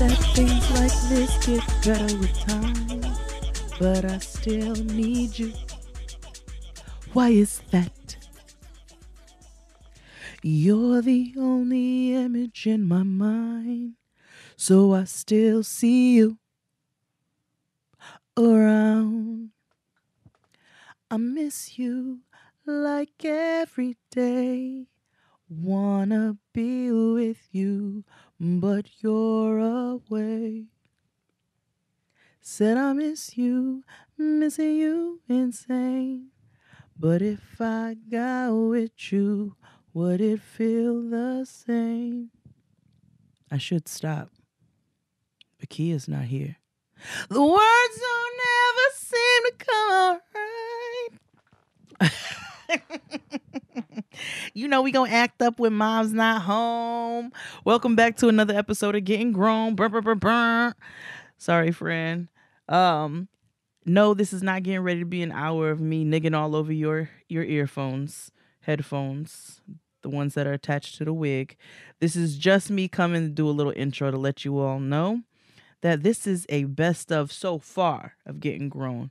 that things like this get better with time, but I still need you. Why is that? You're the only image in my mind, so I still see you around. I miss you like every day. Wanna be with you, but you're away. Said I miss you, missing you insane. But if I got with you, would it feel the same? I should stop. But Keia's not here. The words don't ever seem to come right. you know we gonna act up when mom's not home. Welcome back to another episode of Getting Grown. Burr, burr, burr, burr. Sorry, friend. Um, no, this is not getting ready to be an hour of me nigging all over your your earphones, headphones, the ones that are attached to the wig. This is just me coming to do a little intro to let you all know that this is a best of so far of getting grown.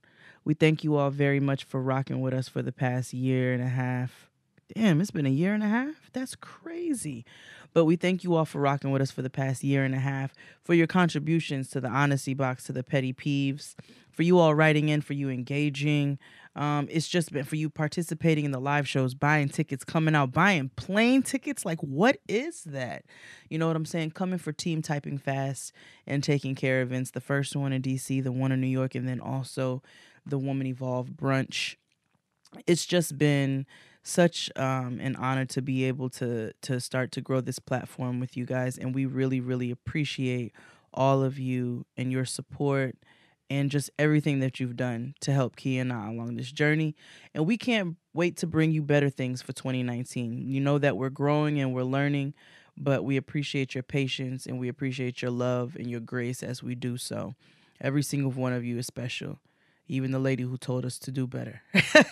We thank you all very much for rocking with us for the past year and a half. Damn, it's been a year and a half? That's crazy. But we thank you all for rocking with us for the past year and a half, for your contributions to the honesty box, to the petty peeves, for you all writing in, for you engaging. Um, it's just been for you participating in the live shows, buying tickets, coming out, buying plane tickets. Like, what is that? You know what I'm saying? Coming for Team Typing Fast and taking care of events. The first one in DC, the one in New York, and then also the Woman Evolve brunch. It's just been such um, an honor to be able to to start to grow this platform with you guys, and we really, really appreciate all of you and your support and just everything that you've done to help Keia and I along this journey. And we can't wait to bring you better things for 2019. You know that we're growing and we're learning, but we appreciate your patience and we appreciate your love and your grace as we do so. Every single one of you is special, even the lady who told us to do better.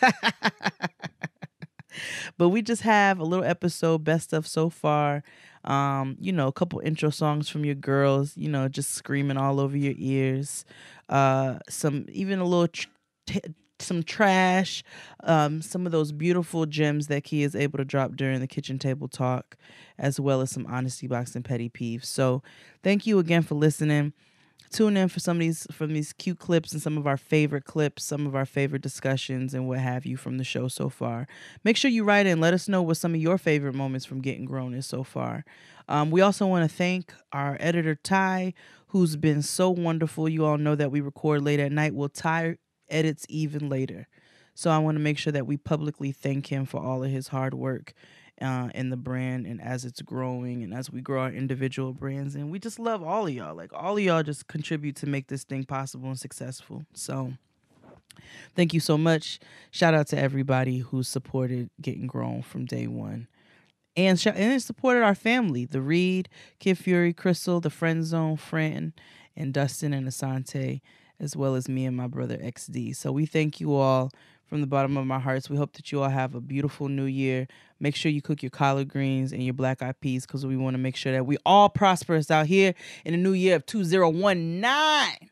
but we just have a little episode, best of so far. Um, you know, a couple intro songs from your girls, you know, just screaming all over your ears. Uh, some even a little tr- t- some trash, um, some of those beautiful gems that Key is able to drop during the kitchen table talk, as well as some honesty box and petty peeves. So, thank you again for listening tune in for some of these from these cute clips and some of our favorite clips, some of our favorite discussions and what have you from the show so far. Make sure you write in. Let us know what some of your favorite moments from getting grown is so far. Um, we also want to thank our editor Ty, who's been so wonderful. You all know that we record late at night. Well, Ty edits even later. So I want to make sure that we publicly thank him for all of his hard work uh, in the brand and as it's growing and as we grow our individual brands. And we just love all of y'all. Like all of y'all just contribute to make this thing possible and successful. So thank you so much. Shout out to everybody who supported Getting Grown from day one. And, sh- and it supported our family, the Read, Kid Fury, Crissle, the Friend Zone, Fran, and Dustin and Assante, as well as me and my brother XD. So we thank you all from the bottom of my hearts. We hope that you all have a beautiful new year. Make sure you cook your collard greens and your black eyed peas because we want to make sure that we all prosperous out here in the new year of 2019.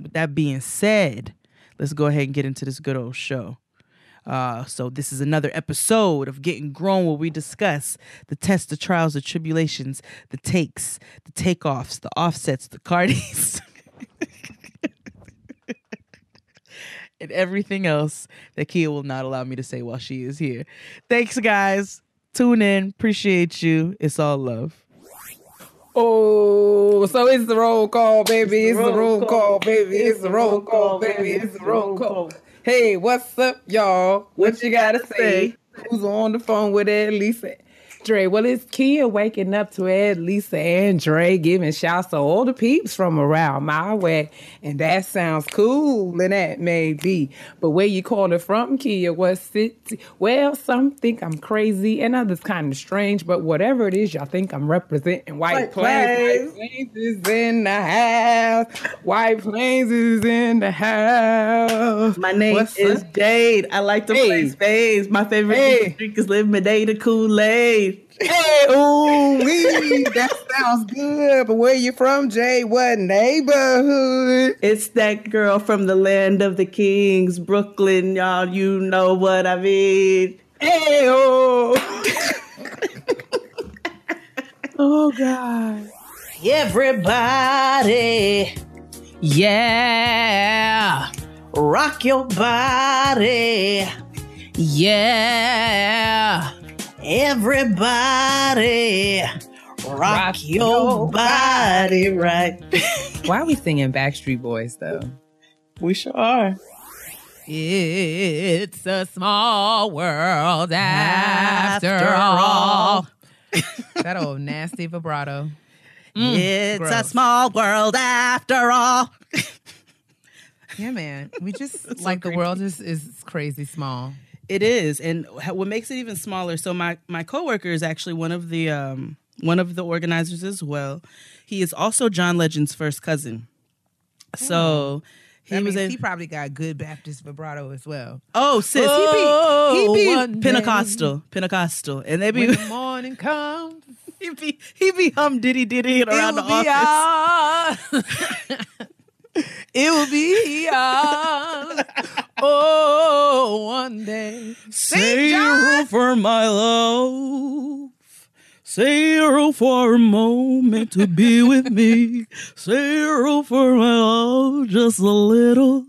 With that being said, let's go ahead and get into this good old show. Uh, so this is another episode of Getting Grown where we discuss the tests, the trials, the tribulations, the takes, the takeoffs, the offsets, the cardies. and everything else that Keia will not allow me to say while she is here. Thanks, guys. Tune in. Appreciate you. It's all love. Oh, so it's the roll call, baby. It's the roll call, baby. It's the roll call, baby. It's the roll call. Hey, what's up, y'all? What you gotta say? Who's on the phone with Ed Lisa? Dre, well, it's Keia waking up to Ed, Lisa, and Dre giving shouts to all the peeps from around my way. And that sounds cool, and that may be. But where you call it from, Keia, what city? Well, some think I'm crazy, and others kind of strange. But whatever it is, y'all think I'm representing White, White Plains. Plains. White Plains is in the house. White Plains is in the house. My name What's is up? Jade. I like to play Hey. spades. My favorite Hey. drink is lemonade or Kool Aid. Hey, ooh, wee. That sounds good. But where you from, Jay? What neighborhood? It's that girl from the land of the kings, Brooklyn, y'all. You know what I mean. Hey, oh. oh, God. Everybody, Yeah. rock your body. Yeah. Everybody, rock, Rock your, body right. Why are we singing Backstreet Boys, though? we sure are. It's a small world after, After all. all. that old nasty vibrato. Mm, it's gross. a small world after all. Yeah, man. We just so like the creepy. world is is crazy small. It is, and what makes it even smaller. So my my coworker is actually one of the um one of the organizers as well. He is also John Legend's first cousin. So he That was means a he probably got good Baptist vibrato as well. oh sis Oh, he be he be day. Pentecostal Pentecostal, and they be When the morning comes, he be he be hum diddy diddy around the it will be office. it will be on. Oh, one day. Say for my love. Say for a moment to be with me. Say for my love, just a little.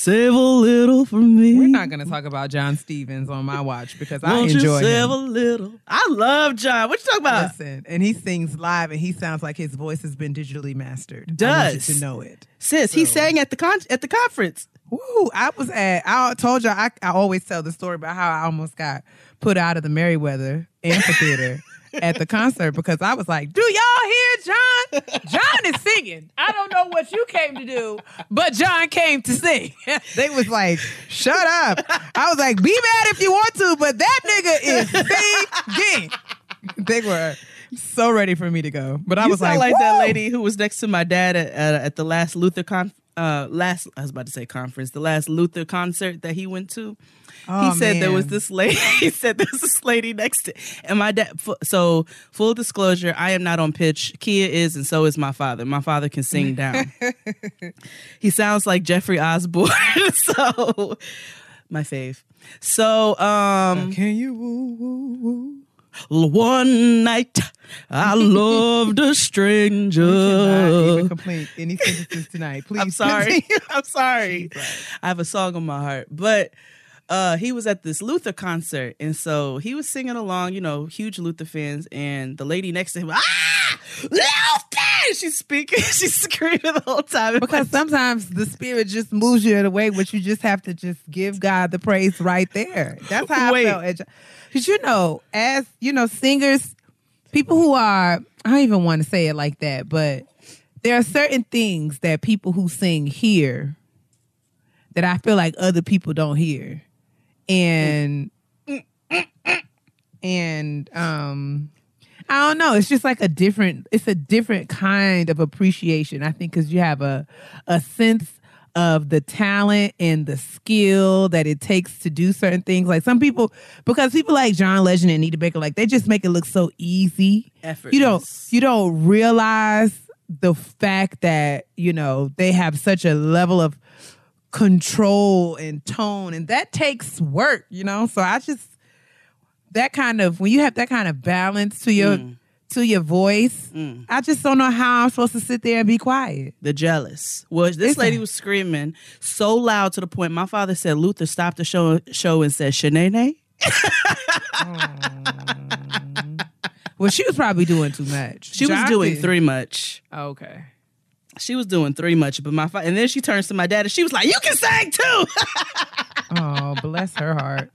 Save a little for me. we're not gonna talk about John Stephens on my watch because I Won't enjoy you save him. a little? I love John. What you talking about? Listen, and he sings live, and he sounds like his voice has been digitally mastered. Does. you to know it. Sis, he sang at the con- at the conference. Woo! I was at. I told you I, I always tell the story about how I almost got put out of the Merriweather amphitheater at the concert because I was like, "Do y'all hear John? John is singing. I don't know what you came to do, but John came to sing." they was like, "Shut up!" I was like, "Be mad if you want to, but that nigga is singing." They were so ready for me to go, but I you was like, like that lady who was next to my dad at, at, at the last Luther con uh last I was about to say conference, the last Luther concert that he went to. Oh, he said there was this lady. he said there was this lady next to, and my dad. So full disclosure, I am not on pitch. Keia is, and so is my father. My father can sing down. he sounds like Jeffrey Osborne. so my fave. So um, Can you woo woo woo? one night I loved a stranger. cannot even complete any sentences tonight. Please. I'm sorry. I'm sorry. I have a song on my heart. But uh, he was at this Luther concert. And so he was singing along, you know, huge Luther fans. And the lady next to him, ah, Luther! She's speaking, she's screaming the whole time. Because sometimes the spirit just moves you in a way which you just have to just give God the praise right there. That's how Wait. I felt. Because you know, as you know, singers, people who are I don't even want to say it like that, but there are certain things that people who sing hear that I feel like other people don't hear. And and um I don't know. It's just like a different. It's a different kind of appreciation. I think because you have a a sense of the talent and the skill that it takes to do certain things. Like some people, because people like John Legend and Anita Baker, like they just make it look so easy. You don't you don't realize the fact that you know they have such a level of control and tone, and that takes work. You know, so I just that kind of when you have that kind of balance to your mm. To your voice, mm. I just don't know how I'm supposed to sit there and be quiet. the jealous. Well, this It's a- lady was screaming so loud to the point my father said Luther stopped the show show and said, Shanae. Well, she was probably doing too much. She was doing did- three much. Oh, okay. She was doing three much, but my fa- and then she turns to my dad and she was like, "You can sing too." Oh, bless her heart.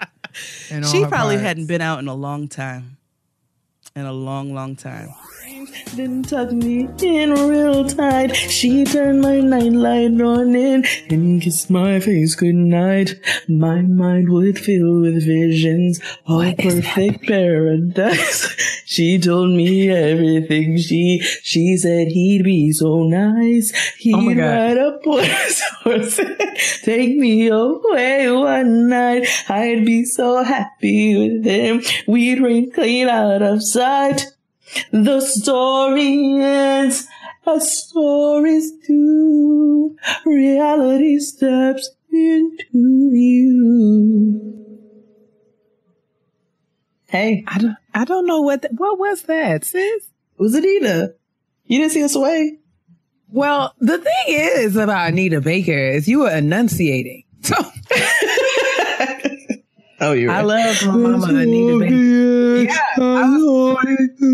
And she her probably parts. hadn't been out in a long time, in a long, long time. Didn't tuck me in real tight. She turned my nightlight on in and kissed my face goodnight. My mind would fill with visions of perfect paradise. She told me everything. She she said he'd be so nice. He'd Oh ride his horse, take me away one night. I'd be so happy with him. We'd rain clean out of sight. The story ends as stories do. Reality steps into you. Hey, I don't, I don't know what, th- what was that, sis? Was it Anita. You didn't see us away? Well, the thing is about Anita Baker is you were enunciating. So Oh, you're I love my mama Anita Baker. Yeah, I was a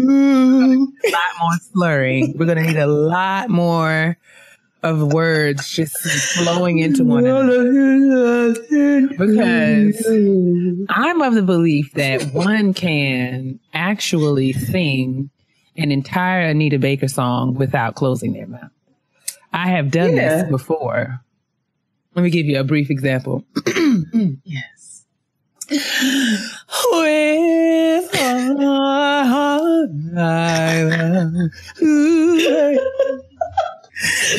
lot more slurring. We're gonna need a lot more of words just flowing into one another. Because I'm of the belief that one can actually sing an entire Anita Baker song without closing their mouth. I have done Yeah. this before. Let me give you a brief example. yes. With all I love,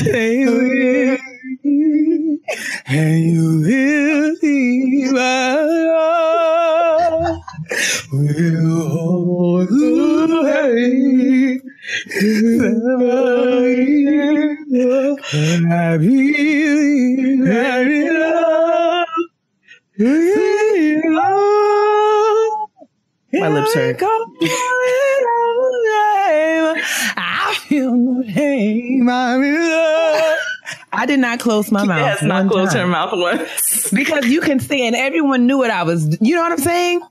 Hey, will, and you will see my love. We'll hold the way. And I believe that in love, My lips hurt. I feel no shame. I'm in love. I did not close my mouth. Yes, not close time. her mouth once. Because you can see, and everyone knew what I was. You know what I'm saying?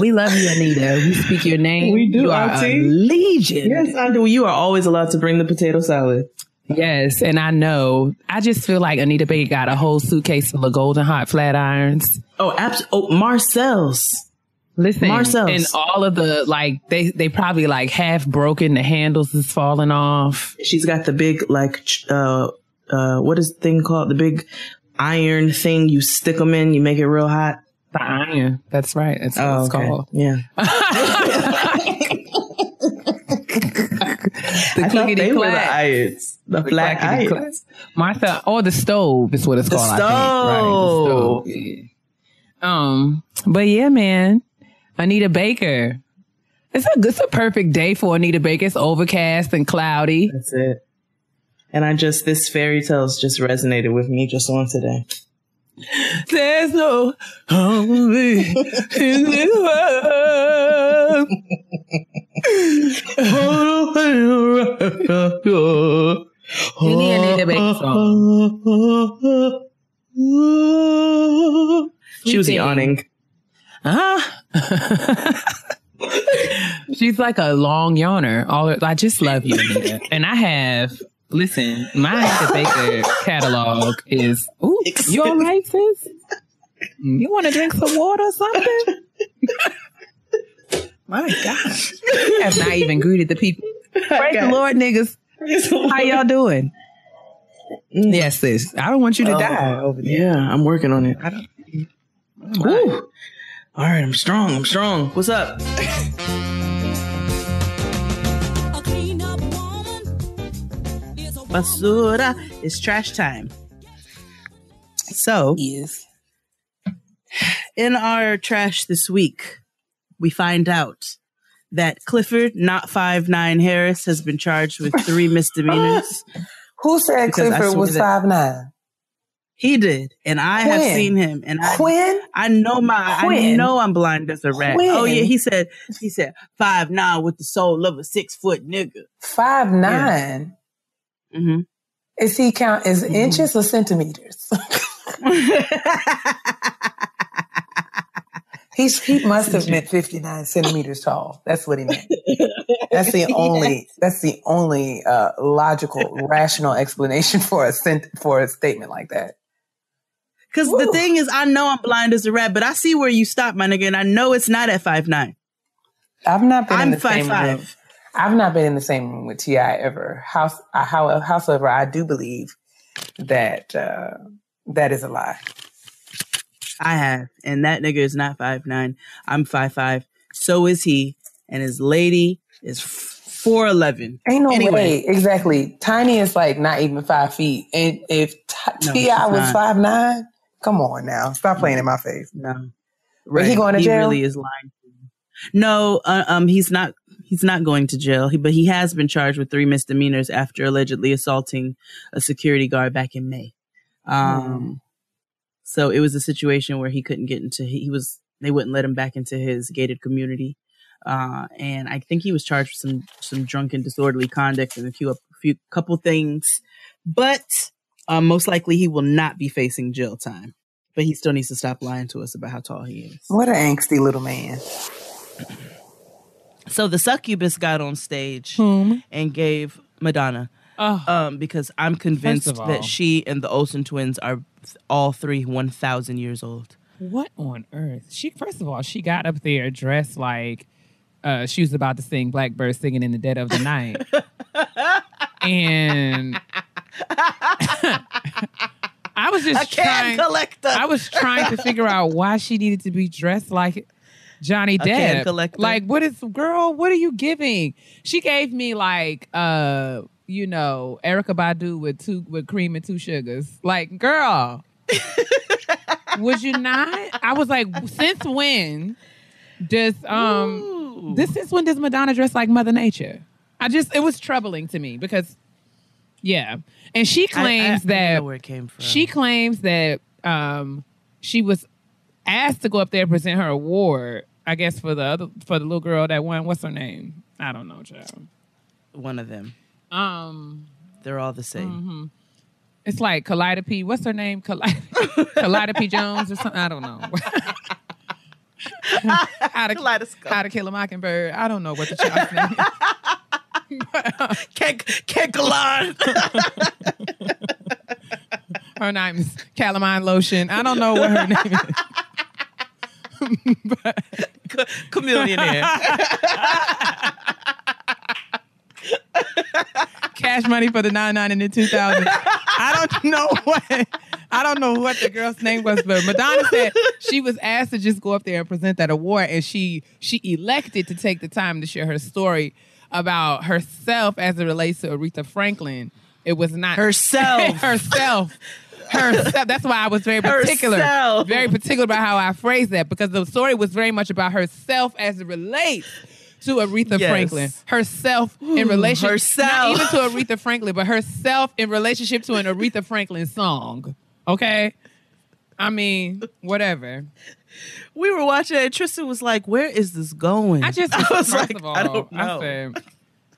We love you, Anita. We speak your name. We do, You are a Auntie. legion. Yes, I do. You are always allowed to bring the potato salad. Yes, and I know. I just feel like Anita Baker got a whole suitcase full of golden hot flat irons. Oh, abs- oh, Marcel's. Listen, Marcel's. and all of the like, they they probably like half broken. The handles is falling off. She's got the big like uh uh what is the thing called? The big iron thing you stick them in, you make it real hot. The iron. That's right. That's what Oh, it's okay. called. Yeah. The I thought they clickety the clack. irons. The Clackety clack. irons. Martha, or the stove is what it's The called. I think. Right, the stove. stove. yeah. Um, but yeah, man, Anita Baker. It's a it's a perfect day for Anita Baker. It's overcast and cloudy. That's it. And I just this fairy tales just resonated with me just on today. There's no harmony in this world. you Any Anita Baker song. She was yawning. Uh-huh. She's like a long yawner. All I just love you, Anita. and I have listen. My Anita Baker catalog is. Ooh, you all right, sis? You want to drink some water or something? My gosh, you have not even greeted the people. Praise the Lord, niggas. How y'all doing? Yes, sis. I don't want you to Oh. die over there. Yeah, I'm working on it. I don't. Woo. All right, I'm strong. I'm strong. What's up? Basura, it's trash time. So, Yes. in our trash this week, we find out that Clifford, not five nine Harris, has been charged with three misdemeanors. Who said Clifford was five nine? He did, and I have seen him, and I Quinn? I know my Quinn. I know I'm blind as a rat. When? Oh yeah, he said he said five nine with the soul of a six foot nigga. Five nine. hmm Is he count as Mm-hmm. inches or centimeters? He's, he must have meant fifty nine centimeters tall. That's what he meant. That's the only. That's the only uh, logical, rational explanation for a sent, for a statement like that. Because the thing is, I know I'm blind as a rat, but I see where you stop, my nigga, and I know it's not at five nine. I've not been in I'm the five same room. five. I've not been in the same room with T.I. ever. House, uh, how, however, I do believe that uh, that is a lie. I have, and that nigga is not five nine. I'm five five. So is he, and his lady is four eleven. Ain't no Anyway. way. Exactly. Tiny is like not even five feet. And if T- No, T.I. was not. five nine, come on now, stop playing in my face. No, But he going to he jail? He really is lying. No, uh, um, he's not. He's not going to jail. He, but he has been charged with three misdemeanors after allegedly assaulting a security guard back in May. Um, so it was a situation where he couldn't get into. He was. They wouldn't let him back into his gated community. Uh, and I think he was charged with some some drunken disorderly conduct and a few a few couple things, but um, most likely he will not be facing jail time. But he still needs to stop lying to us about how tall he is. What an angsty little man. So the succubus got on stage Whom? and gave Madonna, Oh, um, because I'm convinced all- that she and the Olsen twins are all three 1,000 years old. what on earth? She first of all, she got up there dressed like uh, she was about to sing Blackbird singing in the dead of the night, and I was just a trying. collector. I was trying to figure out why she needed to be dressed like Johnny Depp. collector. Like, what is girl? What are you giving? She gave me like, uh, you know, Erykah Badu with two with cream and two sugars. Like, girl, would you not? I was like, since when does um Ooh. this is when does Madonna dress like Mother Nature? I just it was troubling to me because yeah, and she I- I- claims I that where it came from. she claims that um, she was asked to go up there and present her award. I guess for the other for the little girl that won. What's her name? I don't know, child. one of them. Um, They're all the same. Mm-hmm. it's like Calliope. What's her name? Calliope Jones or something. I don't know. how to Kaleidoscope. how to kill a mockingbird. I don't know what the child's name. is. Can't. Her name is Calamine Lotion. I don't know what her name is. Chameleon hair. cash money for the 99 and the 2000. I don't know what I don't know what the girl's name was, but Madonna said she was asked to just go up there and present that award, and she she elected to take the time to share her story about herself as it relates to Aretha Franklin. It was not Herself. herself. Herself. That's why I was very particular. Herself. Very particular about how I phrased that because the story was very much about herself as it relates to Aretha Yes. Franklin. Herself in relationship herself. not even to Aretha Franklin, but herself in relationship to an Aretha Franklin song. Okay? I mean, whatever. We were watching it. and Tristan was like, "Where is this going?" I just I was first like, of all, "I don't know." said,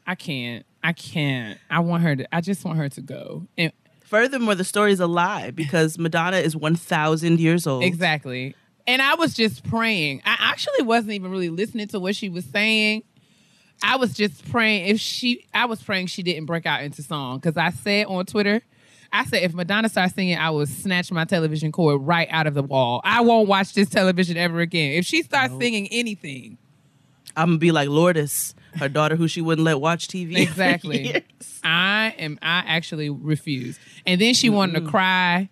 I can't. I can't. I want her to I just want her to go. And Furthermore, the story is a lie because Madonna is 1,000 years old. Exactly. And I was just praying. I actually wasn't even really listening to what she was saying. I was just praying if she I was praying she didn't break out into song cuz I said on Twitter I said if Madonna starts singing I will snatch my television cord right out of the wall. I won't watch this television ever again. If she starts singing anything. I'm gonna be like Lourdes, her daughter, who she wouldn't let watch TV. Exactly. I am I actually refuse. And then she wanted to cry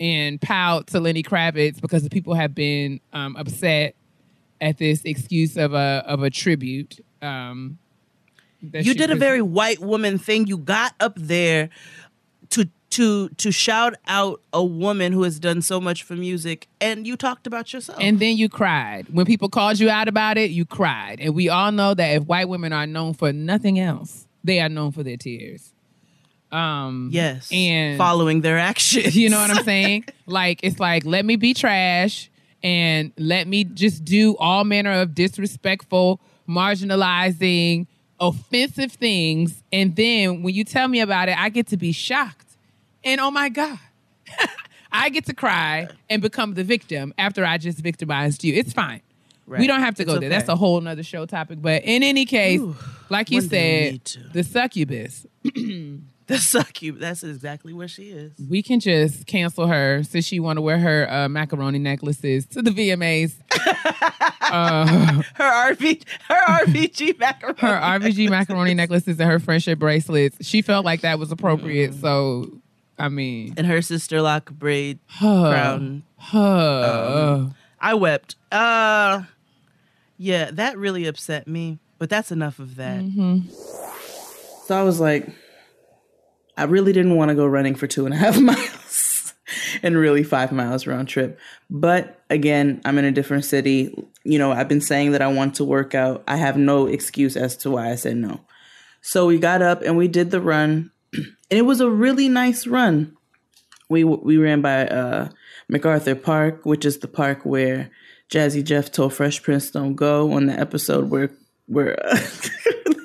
and pout to Lenny Kravitz because the people have been um, upset at this excuse of a of a tribute. Um, You did a very white woman thing. You got up there to to shout out a woman who has done so much for music, and you talked about yourself. and then you cried when people called you out about it. You cried, and we all know that if white women are known for nothing else, they are known for their tears. Um, yes, and following their actions. You know what I'm saying? like it's like let me be trash and let me just do all manner of disrespectful, marginalizing, offensive things, and then when you tell me about it, I get to be shocked. And oh my god. I get to cry and become the victim after I just victimized you. It's fine. We don't have to It's go there. That's a whole nother show topic. But in any case, Ooh, like you one day we need said, the succubus, the succubus. That's exactly where she is. we can just cancel her since she want to wear her uh, macaroni necklaces to the VMAs. Her RV, her RBG macaroni. Her RBG macaroni necklaces and her friendship bracelets. She felt like that was appropriate. So, I mean, and her sister lock braid huh, crown. huh. I wept. Uh, yeah, that really upset me. But that's enough of that. Mm-hmm. So I was like, I really didn't want to go running for two and a half miles and really five miles round trip. But again, I'm in a different city. You know, I've been saying that I want to work out. I have no excuse as to why I said no. So we got up and we did the run, and it was a really nice run. We we ran by uh, MacArthur Park, which is the park where Jazzy Jeff told Fresh Prince don't go on the episode where where uh,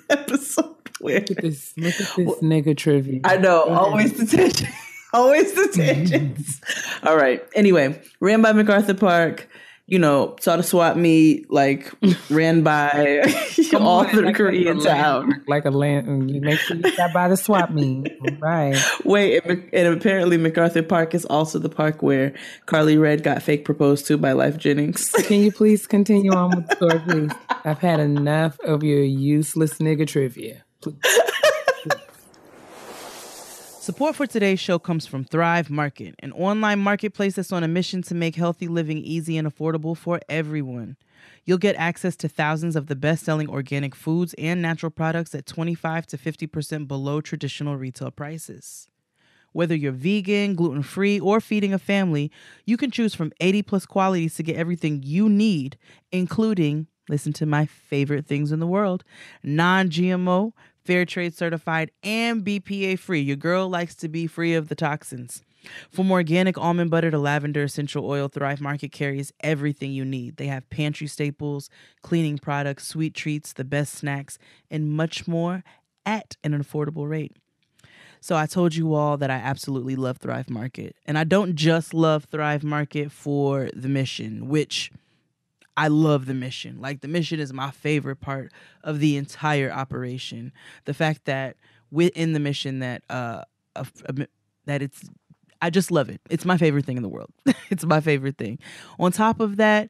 episode where Look at this, look at this nigga trivia. I know, always the tension. always the tensions. All right. Anyway, ran by MacArthur Park, you know, saw the swap meet, like ran by all on, through like Korean town. Like a land, you make sure you stop by the swap meet. Right. Wait, and, and apparently MacArthur Park is also the park where Karlie Redd got fake proposed to by Lyfe Jennings. Can you please continue on with the story, please? I've had enough of your useless nigga trivia. Please. Support for today's show comes from Thrive Market, an online marketplace that's on a mission to make healthy living easy and affordable for everyone. You'll get access to thousands of the best selling organic foods and natural products at 25 to 50% below traditional retail prices. Whether you're vegan, gluten free, or feeding a family, you can choose from 80 plus qualities to get everything you need, including, listen to my favorite things in the world, non GMO, fair trade certified, and BPA free. Your girl likes to be free of the toxins. From organic almond butter to lavender essential oil, Thrive Market carries everything you need. They have pantry staples, cleaning products, sweet treats, the best snacks, and much more at an affordable rate. So I told you all that I absolutely love Thrive Market. And I don't just love Thrive Market for the mission, which I love the mission. Like the mission is my favorite part of the entire operation. The fact that within the mission that uh a- a- that it's I just love it. It's my favorite thing in the world. it's my favorite thing. On top of that,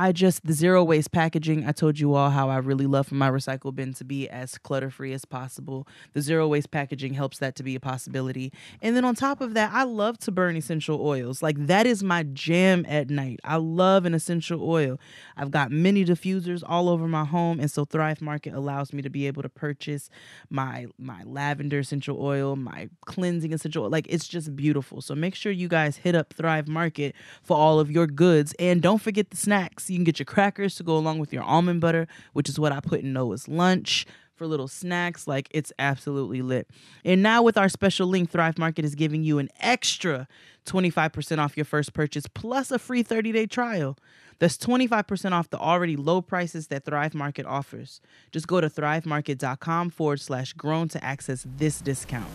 I just the zero waste packaging. I told you all how I really love for my recycle bin to be as clutter free as possible. The zero waste packaging helps that to be a possibility. And then on top of that, I love to burn essential oils. Like that is my jam at night. I love an essential oil. I've got many diffusers all over my home, and so Thrive Market allows me to be able to purchase my my lavender essential oil, my cleansing essential oil. Like it's just beautiful. So make sure you guys hit up Thrive Market for all of your goods, and don't forget the snacks. You can get your crackers to go along with your almond butter, which is what I put in Noah's lunch for little snacks. Like it's absolutely lit. And now with our special link, Thrive Market is giving you an extra 25% off your first purchase plus a free 30-day trial. That's 25% off the already low prices that Thrive Market offers. Just go to thrivemarket.com forward slash grown to access this discount.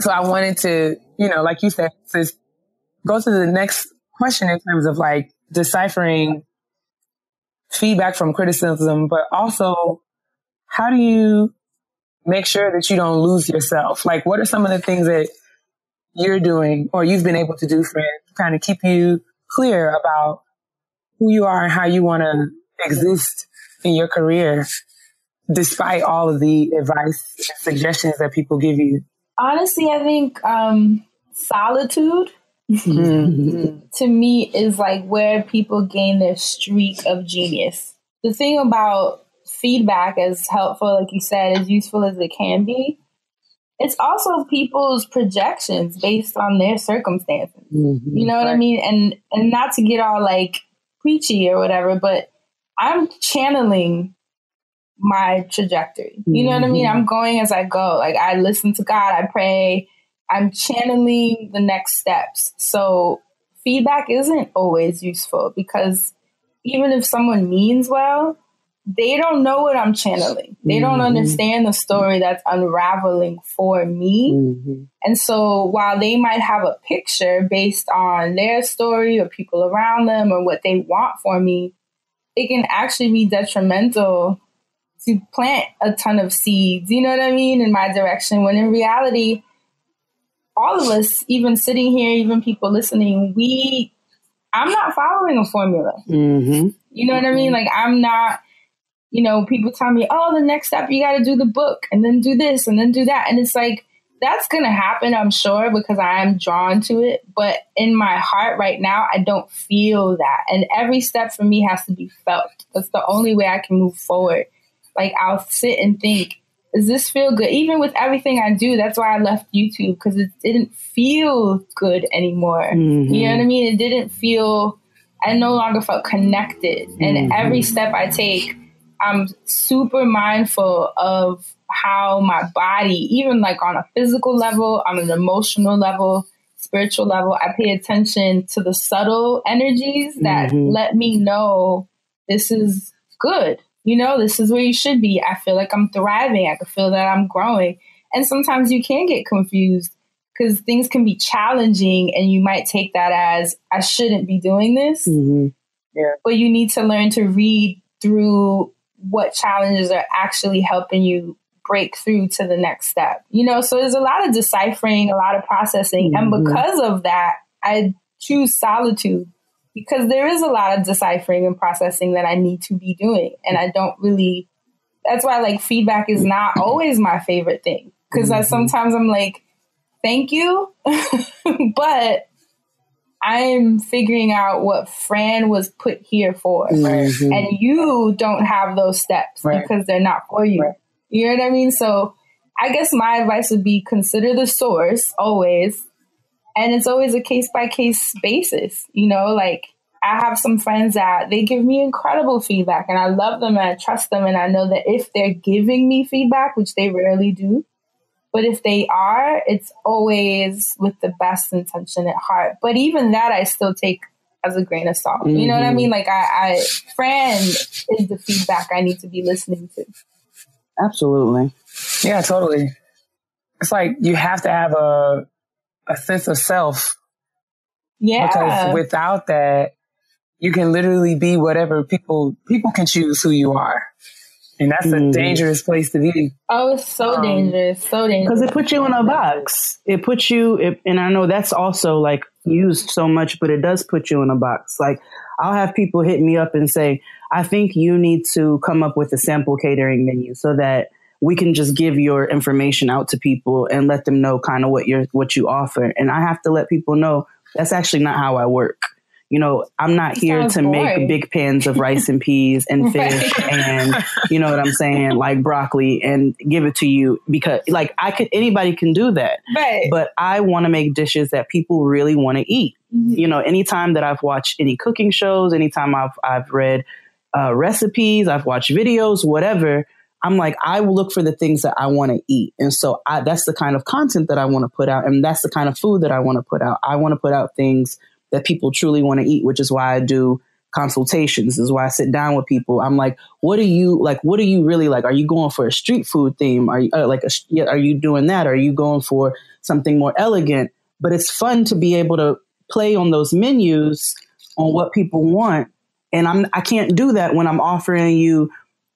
So I wanted to, you know, like you said, to go to the next question in terms of like deciphering feedback from criticism, but also how do you make sure that you don't lose yourself? Like, what are some of the things that you're doing or you've been able to do, Fran, to kind of keep you clear about who you are and how you want to exist in your career, despite all of the advice and suggestions that people give you? Honestly, I think um, solitude Mm-hmm. to me is like where people gain their streak of genius. The thing about feedback, as helpful, like you said, as useful as it can be, it's also people's projections based on their circumstances. Mm-hmm. You know what I mean? And and not to get all like preachy or whatever, but I'm channeling my trajectory. You know what I mean? Mm-hmm. I'm going as I go. Like I listen to God, I pray, I'm channeling the next steps. So feedback isn't always useful because even if someone means well, they don't know what I'm channeling. They don't mm-hmm. understand the story that's unraveling for me. Mm-hmm. And so while they might have a picture based on their story or people around them or what they want for me, it can actually be detrimental to plant a ton of seeds, you know what I mean, in my direction. When in reality, all of us, even sitting here, even people listening, we, I'm not following a formula. Mm-hmm. You know what I mean? Like, I'm not, you know, people tell me, oh, the next step, you got to do the book and then do this and then do that. And it's like, that's going to happen, I'm sure, because I am drawn to it. But in my heart right now, I don't feel that. And every step for me has to be felt. That's the only way I can move forward. Like, I'll sit and think, does this feel good? Even with everything I do, that's why I left YouTube because it didn't feel good anymore. Mm-hmm. You know what I mean? It didn't feel, I no longer felt connected. Mm-hmm. And every step I take, I'm super mindful of how my body, even like on a physical level, on an emotional level, spiritual level, I pay attention to the subtle energies that mm-hmm. let me know this is good. You know, this is where you should be. I feel like I'm thriving. I can feel that I'm growing. And sometimes you can get confused because things can be challenging and you might take that as I shouldn't be doing this. Mm-hmm. Yeah. But you need to learn to read through what challenges are actually helping you break through to the next step. You know, so there's a lot of deciphering, a lot of processing. Mm-hmm. And because of that, I choose solitude because there is a lot of deciphering and processing that I need to be doing. And I don't really, that's why like feedback is not always my favorite thing. because mm-hmm. sometimes I'm like, thank you. but I'm figuring out what Fran was put here for. Mm-hmm. And you don't have those steps right. because they're not for you. Right. You know what I mean? So I guess my advice would be consider the source always. And it's always a case by case basis. You know, like I have some friends that they give me incredible feedback and I love them and I trust them. And I know that if they're giving me feedback, which they rarely do, but if they are, it's always with the best intention at heart. But even that, I still take as a grain of salt. Mm-hmm. You know what I mm-hmm. mean? Like I, I, Fran is the feedback I need to be listening to. Absolutely. Yeah, totally. It's like you have to have a a sense of self. Yeah. Because without that, you can literally be whatever people people can choose who you are. And that's mm. a dangerous place to be. Oh, it's so um, dangerous. So dangerous. Because it puts you in a box. It puts you, it, and I know that's also like used so much, but it does put you in a box. Like I'll have people hit me up and say, I think you need to come up with a sample catering menu so that we can just give your information out to people and let them know kind of what you're what you offer. And I have to let people know that's actually not how I work. You know, I'm not here to boring. make big pans of rice and peas and fish right. and you know what I'm saying, like broccoli and give it to you because like I could anybody can do that. Right. But I want to make dishes that people really want to eat. Mm-hmm. You know, anytime that I've watched any cooking shows, anytime I've I've read uh, recipes, I've watched videos, whatever. I'm like, I look for the things that I want to eat. And so I, that's the kind of content that I want to put out. And that's the kind of food that I want to put out. I want to put out things that people truly want to eat, which is why I do consultations. This is why I sit down with people. I'm like, what are you like? What are you really like? Are you going for a street food theme? Are you uh, like, a, are you doing that? Are you going for something more elegant? But it's fun to be able to play on those menus on what people want and I'm I can't do that when I'm offering you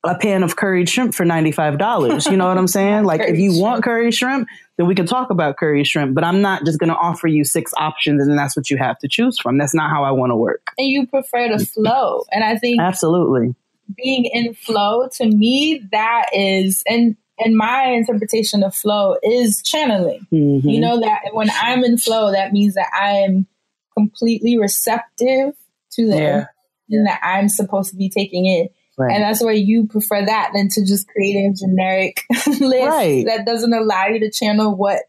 a pan of curried shrimp for $95. You know what I'm saying? Like if you want curry shrimp, then we can talk about curry shrimp, but I'm not just going to offer you six options and that's what you have to choose from. That's not how I want to work. And you prefer to flow. And I think Absolutely. Being in flow to me that is and and my interpretation of flow is channeling. Mm-hmm. You know that when I'm in flow that means that I am completely receptive to the yeah that I'm supposed to be taking in. Right. And that's why you prefer that than to just create a generic list right. that doesn't allow you to channel what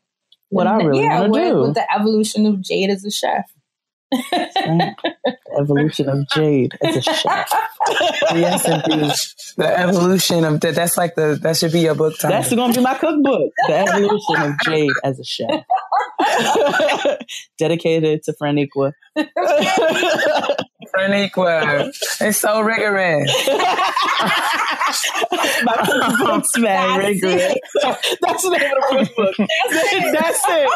what I really yeah, want to do. With the evolution of Jade as a chef. The evolution of Jade as a chef. yes, indeed. The evolution of that. That's like the that should be your book title. That's going to be my cookbook. The evolution of Jade as a chef. Dedicated to Franiqua. Franiqua. It's so rigorous. My cookbook's man, rigorous. That's the name of the cookbook. That's it.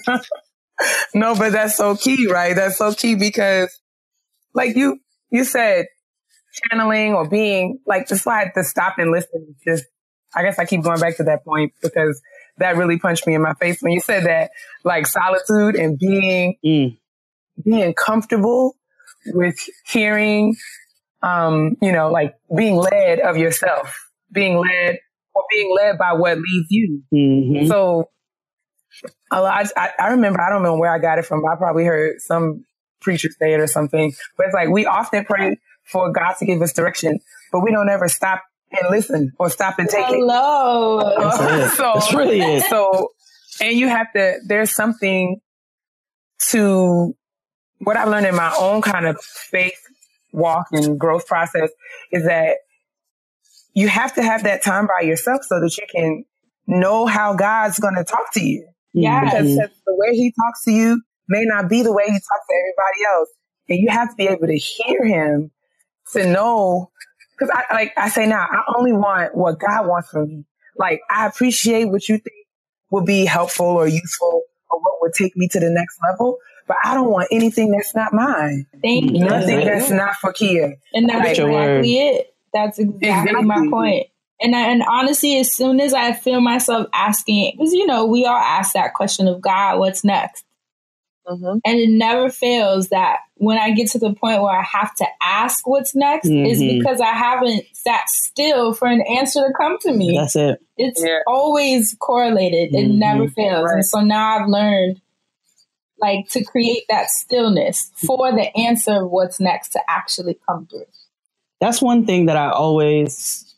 That's it. no, but that's so key, right? That's so key because, like you, you said, channeling or being like just like to stop and listen. Just, I guess I keep going back to that point because that really punched me in my face when you said that, like solitude and being, mm. being comfortable with hearing, um, you know, like being led of yourself, being led or being led by what leads you. Mhm. So a lot, I, I remember, I don't know where I got it from. I probably heard some preacher say it or something, but it's like we often pray for God to give us direction, but we don't ever stop and listen or stop and take it. Hello. That's so That's really it. so and you have to there's something to what I've learned in my own kind of faith walk and growth process is that you have to have that time by yourself so that you can know how God's going to talk to you. Yeah. Because Mhm. the way he talks to you may not be the way he talks to everybody else. And you have to be able to hear him to know. Because I like I say now, I only want what God wants from me. Like I appreciate what you think would be helpful or useful or what would take me to the next level, but I don't want anything that's not mine. Thank you. Nothing it. that's not for Keia. And that's That's your exactly it. That's exactly, my point. And I, and honestly, as soon as I feel myself asking, because you know, we all ask that question of God, what's next? Mhm. And it never fails that when I get to the point where I have to ask what's next, is Mhm. because I haven't sat still for an answer to come to me. That's it. it's Yeah. always correlated. It Mhm. never fails. Right. And so now I've learned like to create that stillness for the answer of what's next to actually come through. That's one thing that I always,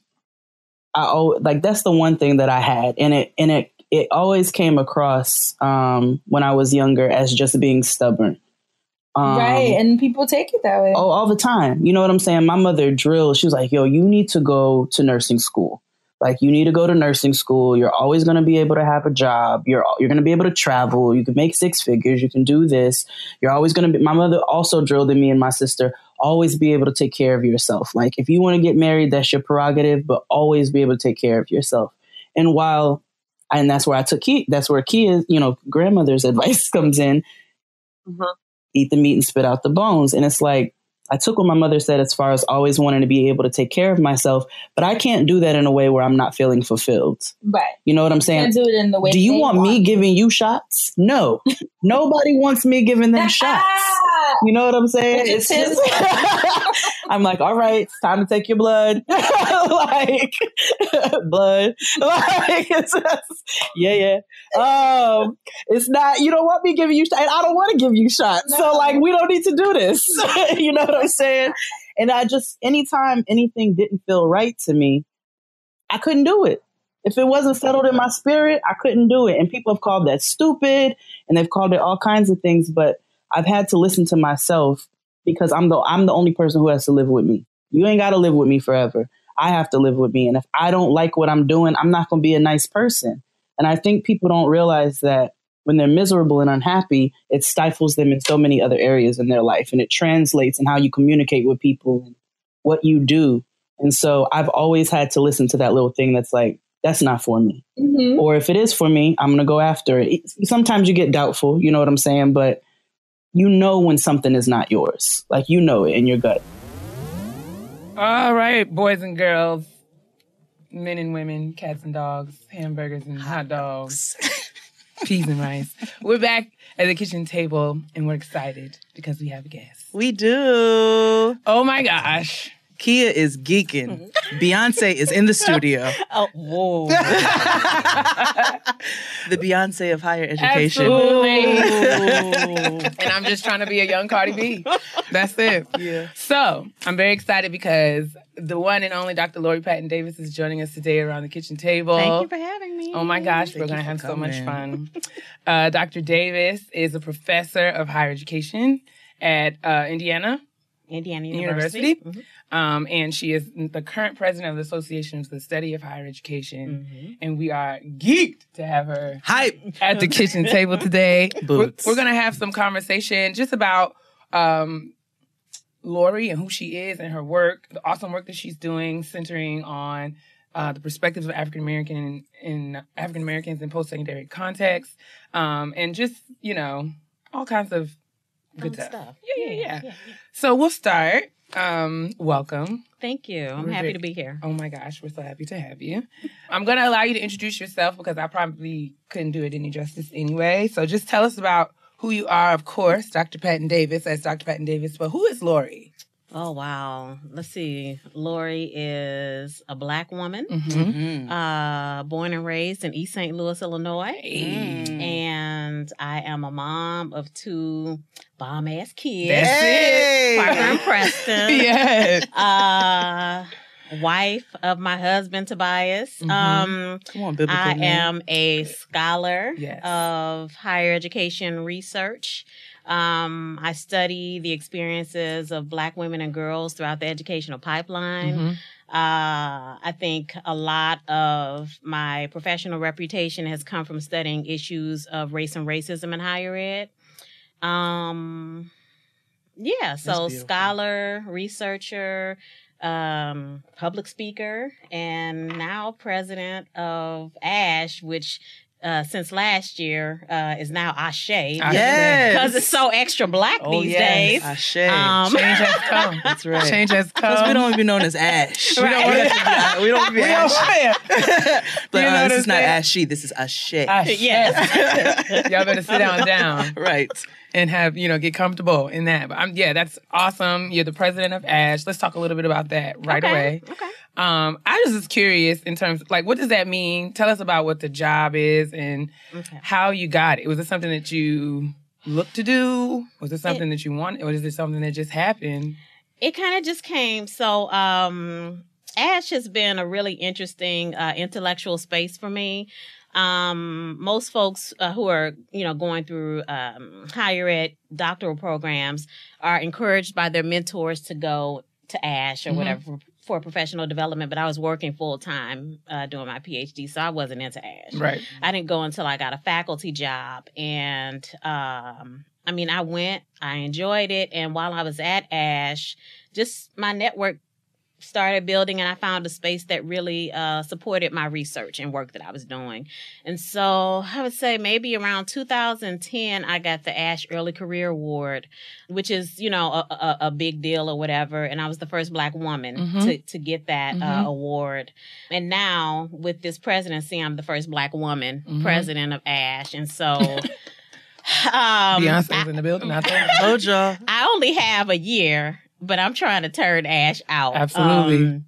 I always, like. That's the one thing that I had, and it and it it always came across um, when I was younger as just being stubborn. Um, right. And people take it that way. Oh, all the time. You know what I'm saying? My mother drilled. She was like, "Yo, you need to go to nursing school. Like, you need to go to nursing school. You're always going to be able to have a job. You're you're going to be able to travel. You can make six figures. You can do this. You're always going to be." My mother also drilled in me and my sister always be able to take care of yourself. Like, if you want to get married, that's your prerogative, but always be able to take care of yourself. And while, and that's where I took key. That's where Keia, you know, grandmother's advice comes in. Mhm. Eat the meat and spit out the bones. And it's like I took what my mother said as far as always wanting to be able to take care of myself, but I can't do that in a way where I'm not feeling fulfilled. Right. You know what I'm saying? do it in the way Do you they want me giving you shots? No. Nobody wants me giving them shots. Ah! You know what I'm saying? It's just, I'm like, all right, it's time to take your blood. like, blood. Like, it's just, yeah, yeah. Um, it's not, you don't want me giving you shots. I don't want to give you shots. So, like, we don't need to do this. you know what I'm saying? And I just, anytime anything didn't feel right to me, I couldn't do it. If it wasn't settled in my spirit, I couldn't do it. And people have called that stupid and they've called it all kinds of things, but I've had to listen to myself because I'm the I'm the only person who has to live with me. You ain't got to live with me forever. I have to live with me. And if I don't like what I'm doing, I'm not going to be a nice person. And I think people don't realize that when they're miserable and unhappy, it stifles them in so many other areas in their life and it translates in how you communicate with people and what you do. And so I've always had to listen to that little thing that's like, that's not for me. Mhm. Or if it is for me, I'm going to go after it. It- Sometimes you get doubtful, you know what I'm saying? But you know when something is not yours. Like you know it in your gut. All right, boys and girls, men and women, cats and dogs, hamburgers and hot dogs, peas and rice. We're back at the kitchen table and we're excited because we have a guest. We do. Oh my gosh. Keia is geeking. Beyonce is in the studio. Oh, whoa. The Beyonce of higher education. Absolutely. and I'm just trying to be a young Cardi B. That's it. Yeah. So I'm very excited because the one and only Dr. Lori Patton Davis is joining us today around the kitchen table. Thank you for having me. Oh my gosh, Thank we're going to for have so much fun. Uh, Dr. Davis is a professor of higher education at uh, Indiana Indiana University. University. Um, and she is the current president of the Association for the Study of Higher Education. Mm-hmm. And we are geeked to have her Hype. at the kitchen table today. We're, Boots. we're going to have some conversation just about um, Lori and who she is and her work, the awesome work that she's doing, centering on uh, the perspectives of African American in African Americans in post secondary contexts, um, and just you know all kinds of good stuff. stuff. Yeah, yeah, yeah, So we'll start. Um, welcome. Thank you. I'm happy to be here. Oh my gosh, we're so happy to have you. I'm going to allow you to introduce yourself because I probably couldn't do it any justice anyway. So just tell us about who you are, of course, Dr. Patton Davis, as Dr. Patton Davis, but who is Lori? Oh wow. Let's see. Lori is a black woman, Mhm. uh, born and raised in East St. Louis, Illinois. Mm. And I am a mom of two bomb ass kids. That's Hey! Parker and Preston. yes. Uh wife of my husband Tobias. Mhm. Um Come on, biblical I name. am a scholar Yes. of higher education research. Um, I study the experiences of Black women and girls throughout the educational pipeline. Mhm. Uh, I think a lot of my professional reputation has come from studying issues of race and racism in higher ed. Um, yeah, so scholar, researcher, um, public speaker, and now president of ASH, which uh, since last year uh, is now Ashe. Yes. Because it's so extra black Oh, these yes. days. Ashe. Um, Change has come. That's right. Change has come. Plus, we don't even be known as Ash. We don't want to be, we don't be We Ash. don't but You know uh, what this I'm is not saying? Ashy. This is Ashe. Yes. Y'all better sit down down right. And have, you know, get comfortable in that. But I'm yeah, that's awesome. You're the president of Ash. Let's talk a little bit about that right Okay, away. Okay. Um, I was just curious in terms like what does that mean? Tell us about what the job is and Okay. how you got it. Was it something that you looked to do? Was it something that you wanted, or is it something that just happened? it kind of just came so um ash has been a really interesting uh, intellectual space for me um most folks uh, who are you know going through um higher ed doctoral programs are encouraged by their mentors to go to ash or Mhm. whatever for, for professional development but i was working full-time uh, doing my phd so i wasn't into ash Right. I didn't go until I got a faculty job. And um, I mean, I went, I enjoyed it. And while I was at ASH, just my network started building and I found a space that really uh, supported my research and work that I was doing. And so I would say maybe around 2010, I got the ASH Early Career Award, which is, you know, a, a, a big deal or whatever. And I was the first Black woman Mhm. to, to get that Mhm. uh, award. And now with this presidency, I'm the first Black woman Mhm. president of ASH. And so. Um, Beyonce's I- in the building. I. Told y'all. I only have a year, but I'm trying to turn Ash out. Absolutely. Um,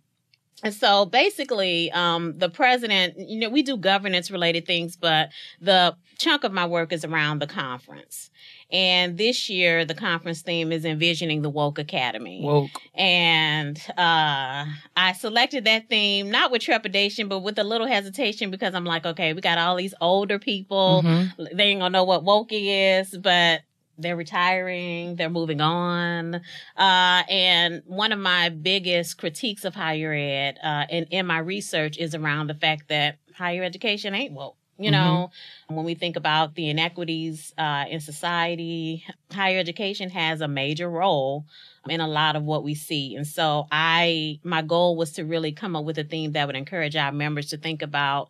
and so basically, um, the president, you know, we do governance related things, but the chunk of my work is around the conference. And this year, the conference theme is envisioning the woke academy. Woke. And uh, I selected that theme not with trepidation, but with a little hesitation because I'm like, okay, we got all these older people Mhm. they ain't gonna know what woke is, but they're retiring, they're moving on. Uh, and one of my biggest critiques of higher ed uh, in, in my research is around the fact that higher education ain't woke. You know, when we think about the inequities uh, in society, higher education has a major role in a lot of what we see. And so I my goal was to really come up with a theme that would encourage our members to think about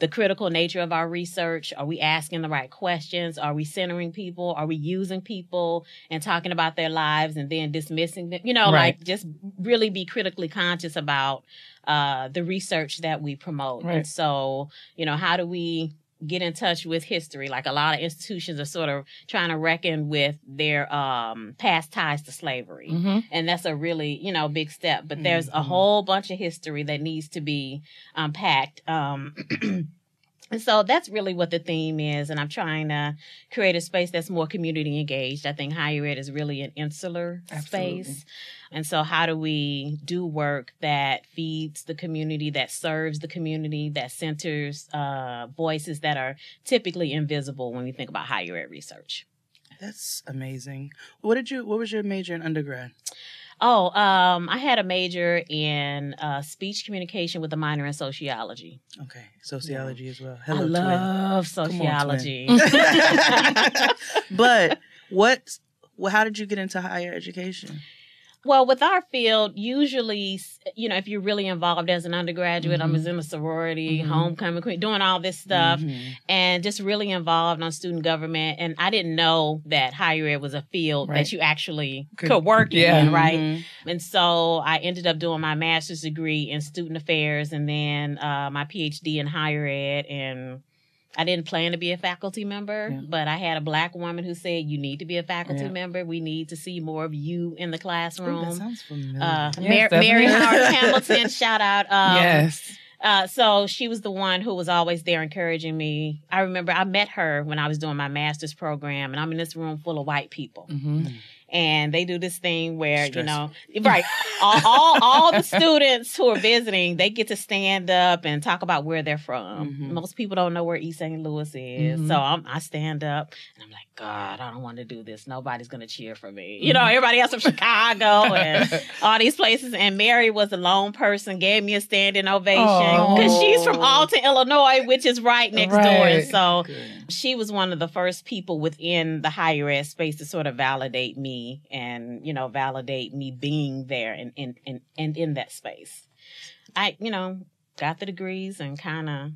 the critical nature of our research. Are we asking the right questions? Are we centering people? Are we using people and talking about their lives and then dismissing them? You know, Right. like just really be critically conscious about uh, the research that we promote. Right. And so, you know, how do we get in touch with history? Like a lot of institutions are sort of trying to reckon with their um, past ties to slavery Mhm. and that's a really you know big step but there's a Mhm. whole bunch of history that needs to be unpacked um and so that's really what the theme is and i'm trying to create a space that's more community engaged i think higher ed is really an insular Absolutely. space and so how do we do work that feeds the community that serves the community that centers uh, voices that are typically invisible when we think about higher ed research That's amazing. What did you? What was your major in undergrad? Oh, um, I had a major in uh, speech communication with a minor in sociology. Okay, sociology as well. I Hello, twin. love on, sociology. but what? Well, how did you get into higher education? Well, with our field, usually, you know, if you're really involved as an undergraduate, I Mhm. was in a sorority, Mhm. homecoming queen, doing all this stuff. Mhm. and just really involved on student government. And I didn't know that higher ed was a field Right. that you actually Could- could, work yeah. in, right? Mhm. And so I ended up doing my master's degree in student affairs and then uh, my PhD in higher ed. And I didn't plan to be a faculty member, Yeah. but I had a black woman who said, "You need to be a faculty Yeah. member. We need to see more of you in the Ooh, classroom." that sounds familiar. uh, Yes, Mar- Mary. Howard Hamilton, shout out. Um, yes. uh, so she was the one who was always there encouraging me. I remember I met her when I was doing my master's program, and I'm in this room full of white people, hmm and they do this thing where you know, right, all, all all the students who are visiting, they get to stand up and talk about where they're from. Mhm. Most people don't know where East St. Louis is, Mhm. so I'm, I stand up and I'm like, God, I don't want to do this. Nobody's gonna cheer for me. You know, everybody else from Chicago and all these places. And Mary was a lone person, gave me a standing ovation because Oh. she's from Alton, Illinois, which is right next door. And Right. so she was one of the first people within the higher ed space to sort of validate me and, you know, validate me being there and, and, and, and in that space. I, you know, got the degrees and kind of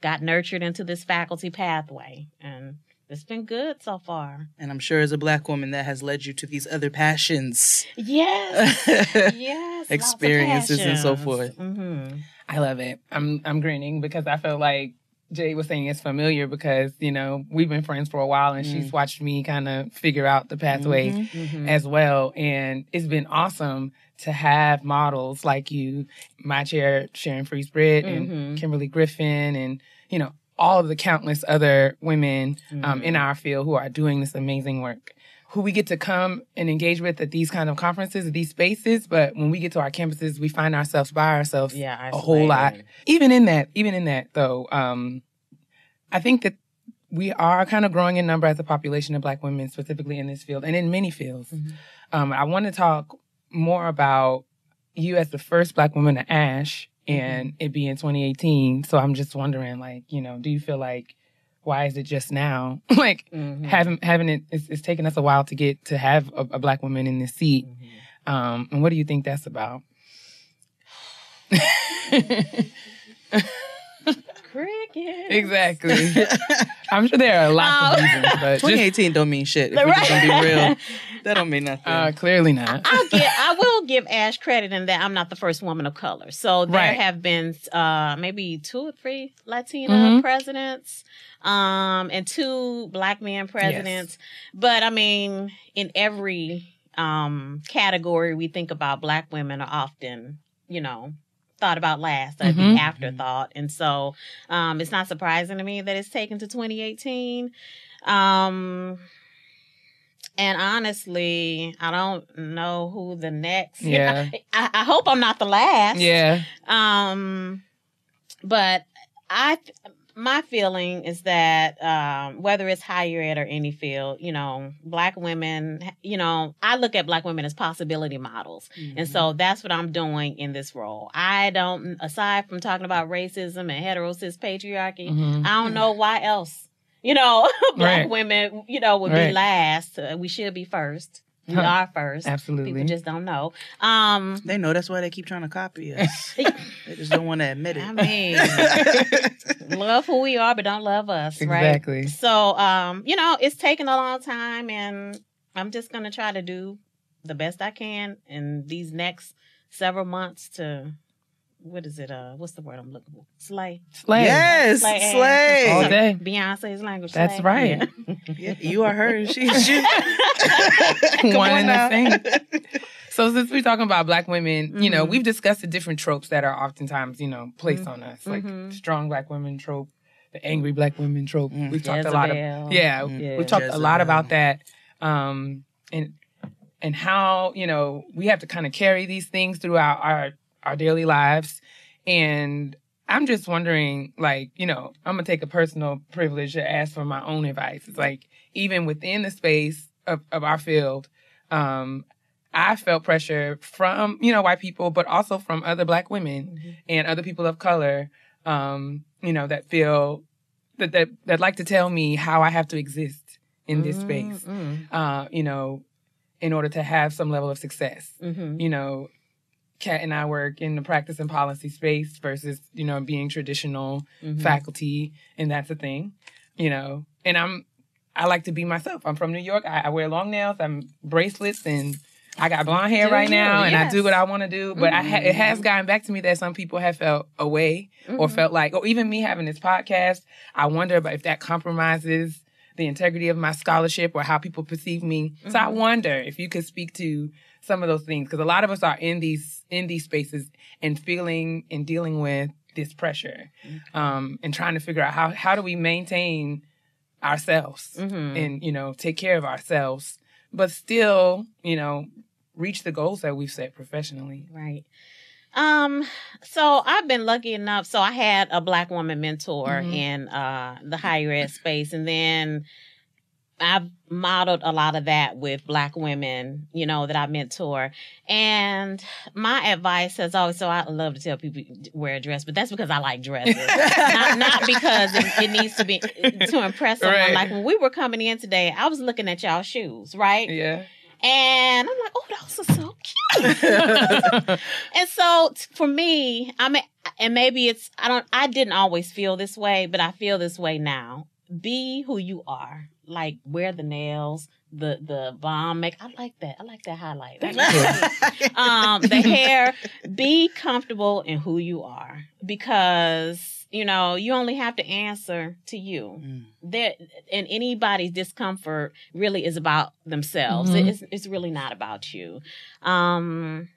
got nurtured into this faculty pathway. And it's been good so far. and I'm sure as a black woman that has led you to these other passions. Yes. yes. Experiences and so forth. hmm I love it. I'm I'm grinning because I feel like Jay was saying it's familiar because you know we've been friends for a while and she's watched me kind of figure out the pathway hmm as well, and it's been awesome to have models like you, my chair Sharon Fries-Britt and Mhm. Kimberly Griffin, and you know all of the countless other women um, in our field who are doing this amazing work. Who we get to come and engage with at these kind of conferences, at these spaces, but when we get to our campuses, we find ourselves by ourselves Yeah, a whole lot. Even in that, even in that though, um, I think that we are kind of growing in number as a population of Black women, specifically in this field and in many fields. Mhm. Um, I want to talk more about you as the first Black woman to ASH and it being 2018. So I'm just wondering, like, you know, do you feel like why is it just now? like Mhm. having having it, it's, it's taken us a while to get to have a, a Black woman in this seat. Mhm. Um, and what do you think that's about? Cricket. exactly. I'm sure there are lots of Um, reasons, but just, 2018 don't mean shit. If we're just gonna be real, that don't mean nothing. uh, clearly not. I'll will give Ash credit in that I'm not the first woman of color. So there Right. have been uh, maybe two or three Latina Mhm. presidents, um, and two black men presidents. But I mean, in every um, category we think about, black women are often, you know, thought about last, Mhm. the afterthought. And so um, it's not surprising to me that it's taken to 2018. Um, and honestly, I don't know who the next. Yeah. I, I hope I'm not the last. Yeah. Um, but I, my feeling is that um, whether it's higher ed or any field, you know, black women, you know, I look at black women as possibility models. And so that's what I'm doing in this role. I don't, aside from talking about racism and hetero cis patriarchy, Mhm. I don't know why else. You know, black Right. women, you know, would Right. be last. Uh, we should be first. We Huh. are first. Absolutely. People just don't know. Um, they know that's why they keep trying to copy us. they just don't want to admit it. I mean, love who we are, but don't love us, right? Exactly. So, um, you know, it's taken a long time, and I'm just gonna try to do the best I can in these next several months to. What is it? Uh, what's the word I'm looking for? Slay. Slay. Yes, Slay ass. slay. All day. Beyonce's language. That's slay. right. Yeah. Yeah, you are her. She's you. Come One on and now. the same. So since we're talking about black women, you know, Mhm. we've discussed the different tropes that are oftentimes, you know, placed on us, like Mhm. strong black women trope, the angry black women trope. Mm. We've talked a lot of yeah, Mm. Yeah. we've talked a lot about that, um, and and how you know we have to kind of carry these things throughout our our daily lives, and I'm just wondering, like, you know, I'm gonna take a personal privilege to ask for my own advice. It's like even within the space of, of our field, um, I felt pressure from you know white people, but also from other black women Mhm. and other people of color, um, you know, that feel that that that like to tell me how I have to exist in this space, Mm, uh, you know, in order to have some level of success. mm, mhm. You know, Kat and I work in the practice and policy space versus you know being traditional Mhm. faculty, and that's a thing, you know. And I'm I like to be myself. I'm from New York. I, I wear long nails. I'm bracelets and I got blonde hair Do right you? now, and I do what I want to do. But I ha- it has gotten back to me that some people have felt away or Mhm. felt like, or even me having this podcast, I wonder about if that compromises the integrity of my scholarship or how people perceive me. So I Mhm. wonder if you could speak to some of those things because a lot of us are in these in these spaces and feeling and dealing with this pressure, um, and trying to figure out how how do we maintain ourselves Mhm. and you know take care of ourselves, but still you know reach the goals that we've set professionally. Right. Um, so I've been lucky enough. So I had a black woman mentor Mhm. in uh the higher ed space, and then I've modeled a lot of that with black women, you know, that I mentor. And my advice has always so I love to tell people wear a dress, but that's because I like dresses. not not because it, it needs to be to impress someone. Right. Like when we were coming in today, I was looking at y'all shoes, right? Yeah. And I'm like, oh, those are so cute. and so t- for me, I mean, and maybe it's I don't I didn't always feel this way, but I feel this way now. Be who you are. Like wear the nails, the the bomb make. I like that. I like that highlight. Like um, the hair. Be comfortable in who you are because you know you only have to answer to you. Mm. There and anybody's discomfort really is about themselves. Mhm. It's it's really not about you. Um,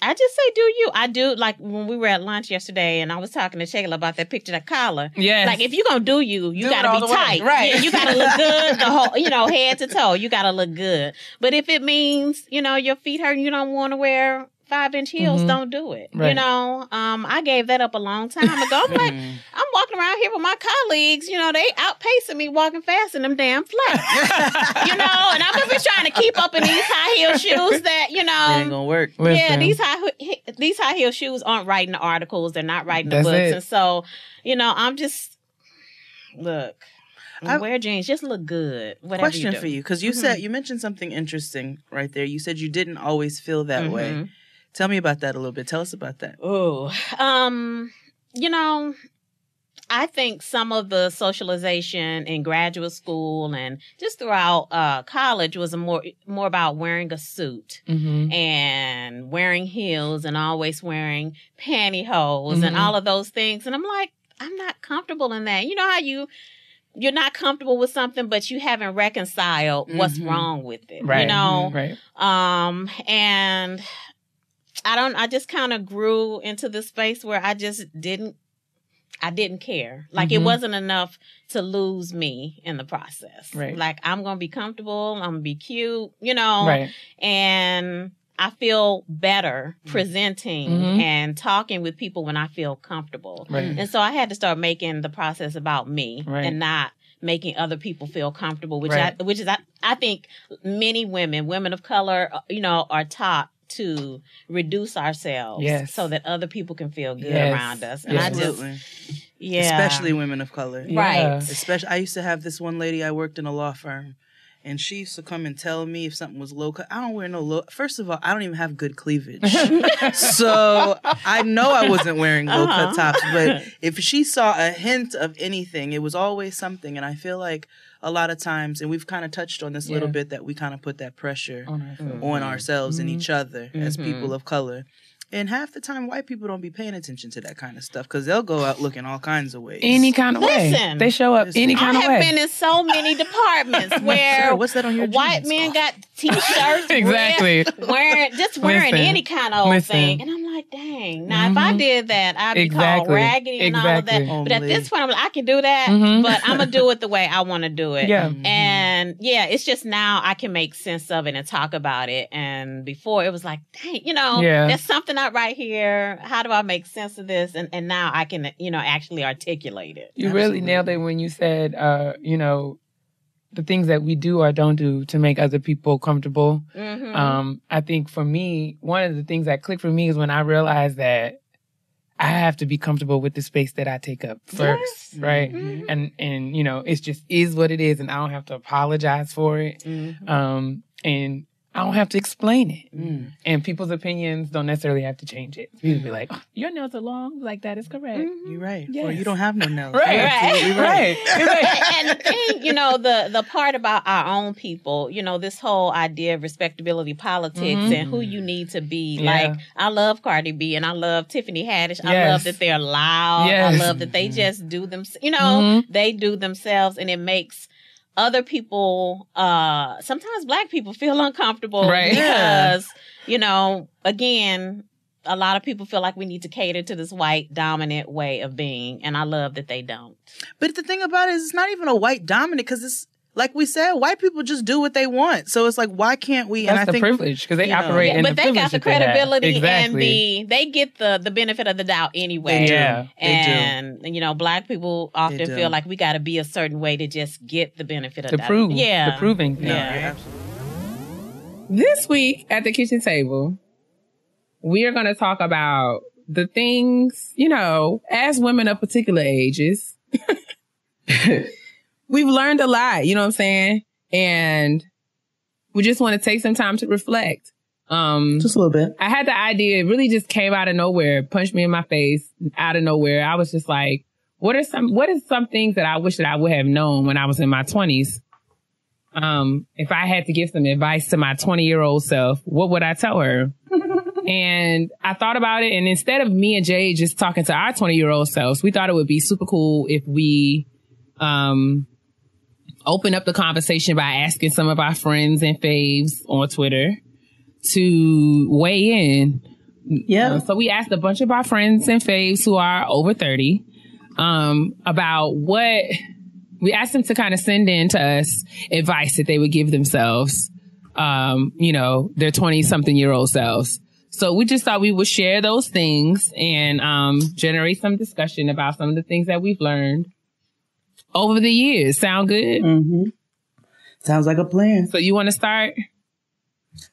I just say do you. I do like when we were at lunch yesterday and I was talking to Shayla about that picture of collar. Yes. Like if you're gonna do you, you Do gotta be the way, tight. right. Yeah, you gotta look good the whole you know, head to toe. You gotta look good. But if it means, you know, your feet hurt and you don't wanna wear five inch heels, Mhm. don't do it. You know, um, I gave that up a long time ago. I'm like. I'm walking around here with my colleagues, you know, they outpacing me walking fast in them damn flats. you know, and I'm up here trying to keep up in these high heel shoes that, you It ain't know, gonna work. yeah, Listen. these high these high heel shoes aren't writing the articles, they're not writing the That's books. it. And so, you know, I'm just look, I- wear jeans, just look good. Whatever Question you do. for you, because you said you mentioned something interesting right there. You said you didn't always feel that way. Tell me about that a little bit. Tell us about that. Oh, um, you know, I think some of the socialization in graduate school and just throughout uh, college was a more more about wearing a suit Mhm. and wearing heels and always wearing pantyhose and Mhm. all of those things. And I'm like, I'm not comfortable in that. You know how you you're not comfortable with something, but you haven't reconciled what's Mhm. wrong with it. Right. You know, Right. um, and I don't, I just kind of grew into the space where I just didn't, I didn't care. Like it Mhm. wasn't enough to lose me in the process. Right. Like I'm going to be comfortable. I'm going to be cute, you know, Right. and I feel better presenting Mhm. and talking with people when I feel comfortable. Right. And so I had to start making the process about me Right. and not making other people feel comfortable, which Right. I, which is I, I think many women, women of color, uh, you know, are taught to reduce ourselves Yes. so that other people can feel good Yes. around us. And I just yeah. Especially women of color. Right. Yeah. Especially, I used to have this one lady. I worked in a law firm, and she used to come and tell me if something was low cut. I don't wear no low. First of all, I don't even have good cleavage, so I know I wasn't wearing low cut Uh-huh. tops. But if she saw a hint of anything, it was always something. And I feel like a lot of times, and we've kind of touched on this a little bit, that we kind of put that pressure On ourselves. on mm-hmm. ourselves and each mm-hmm. other as people mm-hmm. of color. And half the time, white people don't be paying attention to that kind of stuff because they'll go out looking all kinds of ways. Any kind of way. Listen. They show up Listen. any I kind of have been in so many departments where Sir, what's that on your white jeans? men got t-shirts, Exactly. red, wearing just wearing Listen. any kind of old Listen. thing, and I'm like, dang. Now, if I Mhm. did that, I'd be called Exactly. raggedy and all of Exactly. that. But at this point, I'm like, I can do that, Mhm. but I'm gonna do it the way I want to do it. Yeah. Mhm. And yeah, it's just now I can make sense of it and talk about it. And before it was like, dang, you know, Yeah. there's something not right here. How do I make sense of this? And and now I can, you know, actually articulate it. You really nailed it when you said, uh, you know, the things that we do or don't do to make other people comfortable. Mhm. Um, I think for me, one of the things that clicked for me is when I realized that I have to be comfortable with the space that I take up first, right? Mhm. And and you know, it's just is what it is, and I don't have to apologize for it. Mhm. Um, and I don't have to explain it. Mm. And people's opinions don't necessarily have to change it. People be mm. like, oh, your nails are long, like that is correct. Mm-hmm. Mm-hmm. You're right. Or you don't have no nails. Right, You're right, right. and the thing, you know, the the part about our own people, you know, this whole idea of respectability politics Mhm. and who you need to be. Yeah. Like, I love Cardi B and I love Tiffany Haddish. I love that they're loud. Yes. I love that they mm-hmm. just do them. You know, Mhm. they do themselves, and it makes other people, uh, sometimes Black people, feel uncomfortable Right. because, you know, again. A lot of people feel like we need to cater to this white dominant way of being, and I love that they don't. But the thing about it is, it's not even a white dominant because it's like we said, white people just do what they want. So it's like, why can't we? That's and I the think privilege because they you know, operate in but the they got privilege the that they have. credibility and the they get the the benefit of the doubt anyway. They do. Yeah. They do. and you know, black people often feel like we got to be a certain way to just get the benefit of To that. prove. yeah, The proving thing. No, Yeah. This week at the kitchen table, we are going to talk about the things, you know, as women of particular ages, we've learned a lot, you know what I'm saying? And we just want to take some time to reflect. Um, Just a little bit. I had the idea, it really just came out of nowhere, punched me in my face out of nowhere. I was just like, what are some, what are some things that I wish that I would have known when I was in my twenties? Um, if I had to give some advice to my 20 year old self, what would I tell her? and I thought about it. And instead of me and Jay just talking to our 20 year old selves, we thought it would be super cool if we, um, open up the conversation by asking some of our friends and faves on Twitter to weigh in. Yeah. Uh, so we asked a bunch of our friends and faves who are over 30 um, about what we asked them to kind of send in to us advice that they would give themselves, um, you know, their 20 something year old selves. So we just thought we would share those things and um, generate some discussion about some of the things that we've learned over the years. Sound good? hmm Sounds like a plan. So you want to start?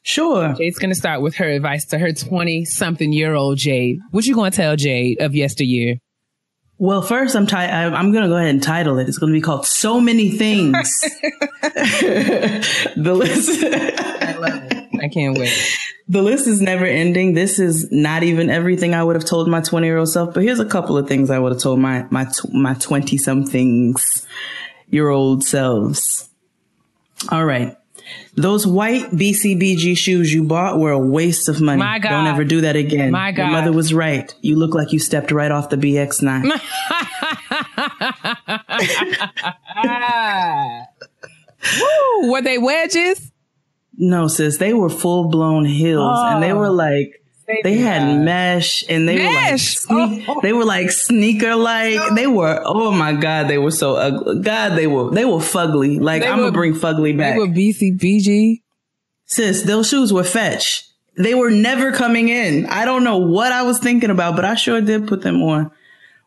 Sure. Jade's going to start with her advice to her 20 something year old Jade. What you going to tell Jade of yesteryear? Well, first, I'm ti- I- I'm going to go ahead and title it. It's going to be called "So Many Things." the list. I love it. I can't wait. The list is never ending. This is not even everything I would have told my 20 year old self, but here's a couple of things I would have told my, my, tw- my 20 somethings year old selves. All right. Those white BCBG shoes you bought were a waste of money. My God. Don't ever do that again. My Your God. mother was right. You look like you stepped right off the BX9. Ah. Woo, were they wedges? no, sis, they were full blown heels and they were like, they had mesh and they Mesh? were like sneak, oh. they were like sneaker like they were oh my god they were so ugly god they were they were fugly. Like They I'm were- gonna bring fugly back. They were BCBG. sis those shoes were fetch. They were never coming in. I don't know what I was thinking about but I sure did put them on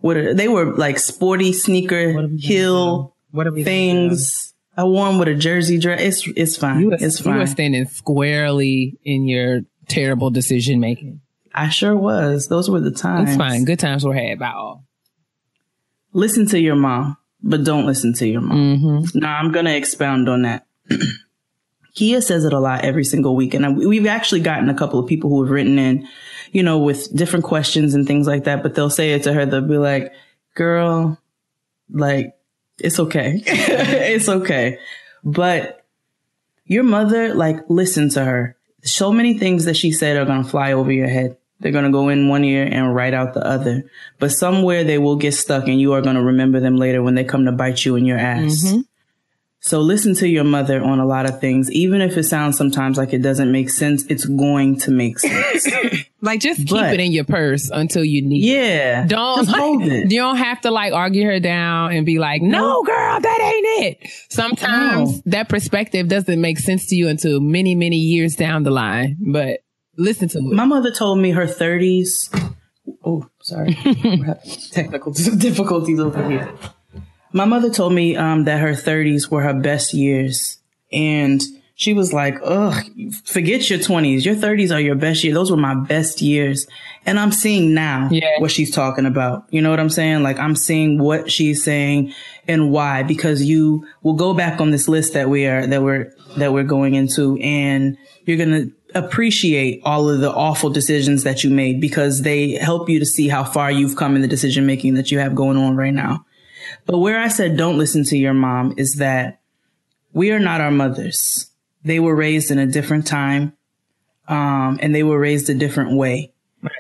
what are, they were like sporty sneaker heel What are we things. I wore them with a jersey dress it's it's fine. You were, it's fine. you were standing squarely in your terrible decision making. I sure was those were the times It's fine. Good times were had by all. listen to your mom, but don't listen to your mom. Mm-hmm. No, I'm going to expound on that. Keia says it a lot every single week. And I- we've actually gotten a couple of people who have written in, you know, with different questions and things like that, but they'll say it to her. They'll be like, girl, like, it's okay. it's okay. But your mother, like, listen to her. So many things that she said are going to fly over your head. They're going to go in one ear and right out the other. But somewhere they will get stuck and you are going to remember them later when they come to bite you in your ass. Mm-hmm. So listen to your mother on a lot of things. Even if it sounds sometimes like it doesn't make sense, it's going to make sense. Like just keep But- it in your purse until you need it. yeah. Don't Just hold it. You don't have to like argue her down and be like, "No, girl, that ain't it." Sometimes No. that perspective doesn't make sense to you until many, many years down the line. But listen to it. My mother told me her 30s. Oh, sorry. Technical difficulties over here. My mother told me um, that her 30s were her best years. And she was like, ugh, forget your 20s. Your 30s are your best year. Those were my best years. And I'm seeing now Yeah. what she's talking about. You know what I'm saying? Like, I'm seeing what she's saying and why because you will go back on this list that we are that we're that we're going into and you're going to appreciate all of the awful decisions that you made because they help you to see how far you've come in the decision making that you have going on right now. But where I said don't listen to your mom is that we are not our mothers. They were raised in a different time. Um, and they were raised a different way.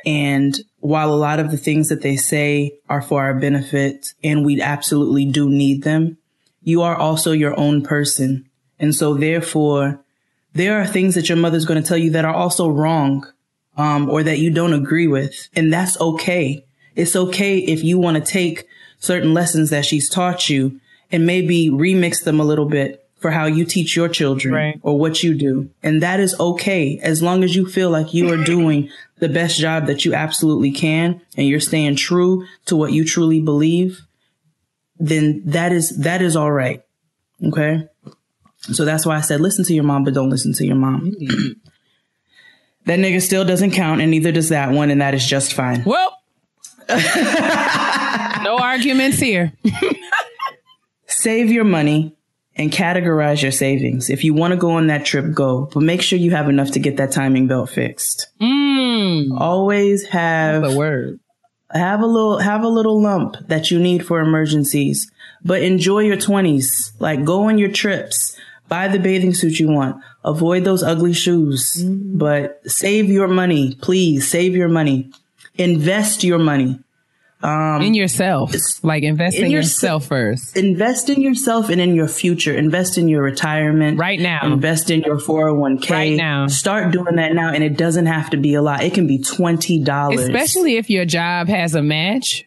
And while a lot of the things that they say are for our benefit and we absolutely do need them, you are also your own person. And so therefore, there are things that your mother's going to tell you that are also wrong, um, or that you don't agree with. And that's okay. It's okay if you want to take certain lessons that she's taught you and maybe remix them a little bit for how you teach your children Right. or what you do. And that is okay as long as you feel like you are doing the best job that you absolutely can and you're staying true to what you truly believe, then that is, that is all right. Okay. So that's why I said, listen to your mom, but don't listen to your mom. Mm. that nigga still doesn't count and neither does that one. And that is just fine. Well, no arguments here. save your money and categorize your savings. If you want to go on that trip, go, but make sure you have enough to get that timing belt fixed. Mm, Always have the word. have a little have a little lump that you need for emergencies. But enjoy your 20s. Like go on your trips. Buy the bathing suit you want. Avoid those ugly shoes. But save your money, please. Save your money. Invest your money. Um, in yourself. Like invest in, in your- yourself first. Invest in yourself and in your future. Invest in your retirement. Right now. Invest in your 401k. Right now. Start doing that now. And it doesn't have to be a lot. It can be $20. Especially if your job has a match.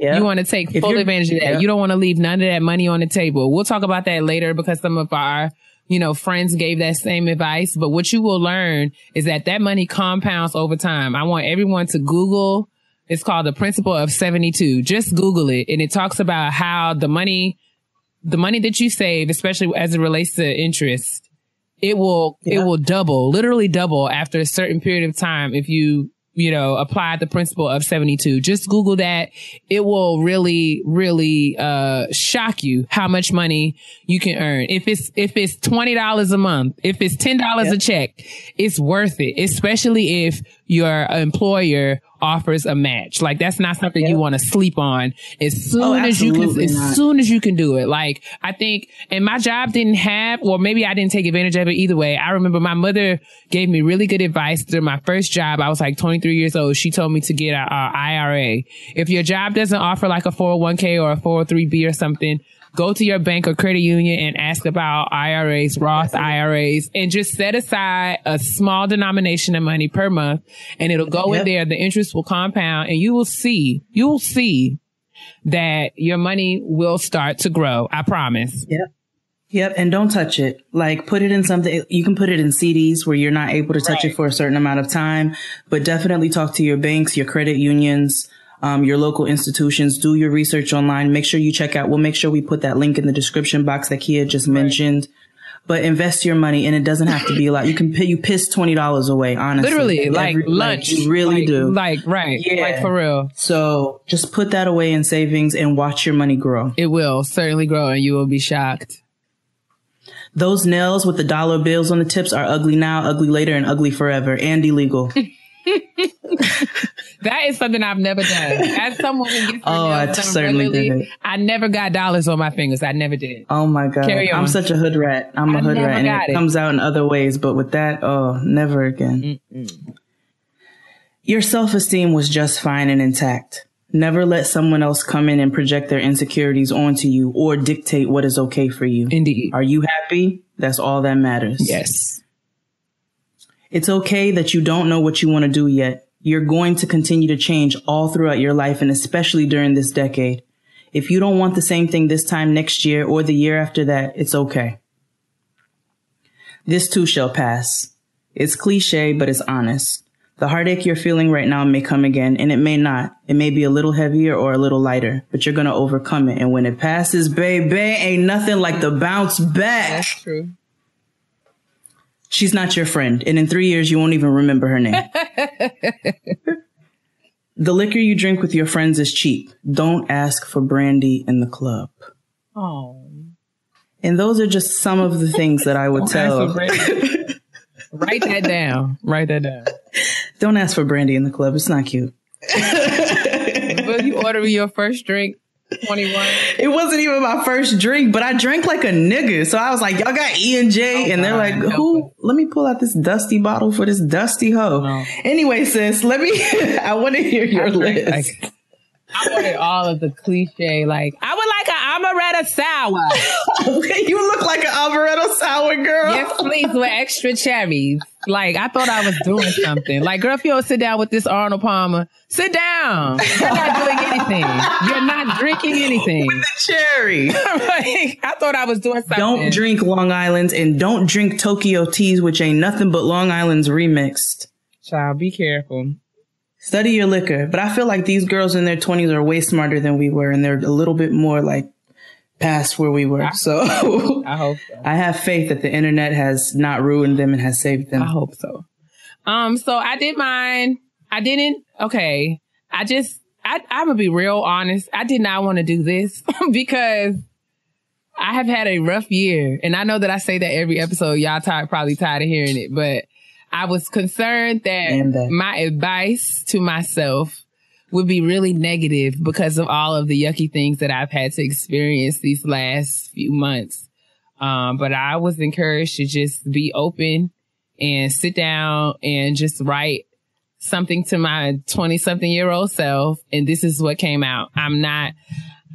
Yeah. You want to take If full advantage of that. yeah. You don't want to leave none of that money on the table. We'll talk about that later because some of our, you know, friends gave that same advice. But what you will learn is that that money compounds over time. I want everyone to Google. It's called the principle of 72. Just Google it. And it talks about how the money, the money that you save, especially as it relates to interest, it will, it will double, literally double after a certain period of time if you, you know, apply the principle of 72. Just Google that. It will really, really, uh, shock you how much money you can earn. If it's, if it's $20 a month, if it's $10 a check, it's worth it, especially if your employer offers a match. Like that's not something you want to sleep on as oh, soon as you can, as not. soon as you can do it. Like I think, and my job didn't have, or maybe I didn't take advantage of it either way. I remember my mother gave me really good advice through my first job. I was like 23 years old. She told me to get a, a IRA. If your job doesn't offer like a 401k or a 403b or something, go to your bank or credit union and ask about IRAs, Roth IRAs, and just set aside a small denomination of money per month and it'll go in there. The interest will compound and you will see, you will see that your money will start to grow. I promise. Yep. Yep. And don't touch it. Like put it in something. You can put it in CDs where you're not able to touch it for a certain amount of time, but definitely talk to your banks, your credit unions, um, your local institutions. Do your research online. Make sure you check out. We'll make sure we put that link in the description box that Keia just mentioned. But invest your money, and it doesn't have to be a lot. You can pay, you piss twenty dollars away. Honestly, Literally, like Every- lunch. you really Like- do. Like, right. Yeah. Like for real. so just put that away in savings and watch your money grow. It will certainly grow and you will be shocked. Those nails with the dollar bills on the tips are ugly now, ugly later, and ugly forever, and illegal. That is something I've never done. As someone who gets Oh, I certainly did. I never got dollars on my fingers. I never did. Oh my god. I'm such a hood rat. I'm a hood rat, and it, it. comes out in other ways. But with that, oh, never again. Your self esteem was just fine and intact. Never let someone else come in and project their insecurities onto you or dictate what is okay for you. Indeed. Are you happy? That's all that matters. Yes. It's okay that you don't know what you want to do yet. You're going to continue to change all throughout your life and especially during this decade. If you don't want the same thing this time next year or the year after that, it's okay. This too shall pass. It's cliche, but it's honest. The heartache you're feeling right now may come again, and it may not. It may be a little heavier or a little lighter, but you're gonna overcome it. And when it passes, baby, ain't nothing like the bounce back. That's True. She's not your friend, and in three years, you won't even remember her name. the liquor you drink with your friends is cheap. Don't ask for brandy in the club. Oh. And those are just some of the things that I would tell. Write that down. Write that down. Don't ask for brandy in the club. It's not cute. Will you order me your first drink? 21. It wasn't even my first drink, but I drank like a nigga. So I was like, y'all got E and J, oh, and they're like, who? Let me pull out this dusty bottle for this dusty hoe. No. Anyway, sis, let me. I want to hear your I drank, list. like- I wanted all of the cliche, like, I would like an amaretto sour. you look like an amaretto sour girl. yes, please, with extra cherries. Like, I thought I was doing something. Like, girl, if you don't sit down with this Arnold Palmer, sit down. You're not doing anything. You're not drinking anything. With the Cherry. like, I thought I was doing something. Don't drink Long Island's and don't drink Tokyo teas, which ain't nothing but Long Island's remixed. Child, be careful. Study your liquor. But I feel like these girls in their 20s are way smarter than we were, and they're a little bit more like past where we were. So I hope so. I have faith that the internet has not ruined them and has saved them. I hope so. Um, so I did mine. I didn't. Okay, I just. I, I'm gonna be real honest. I did not want to do this because I have had a rough year, and I know that I say that every episode. Y'all tired, probably tired of hearing it, but I was concerned that, that. my advice to myself would be really negative because of all of the yucky things that I've had to experience these last few months. Um, but I was encouraged to just be open and sit down and just write something to my 20 something year old self. And this is what came out. I'm not,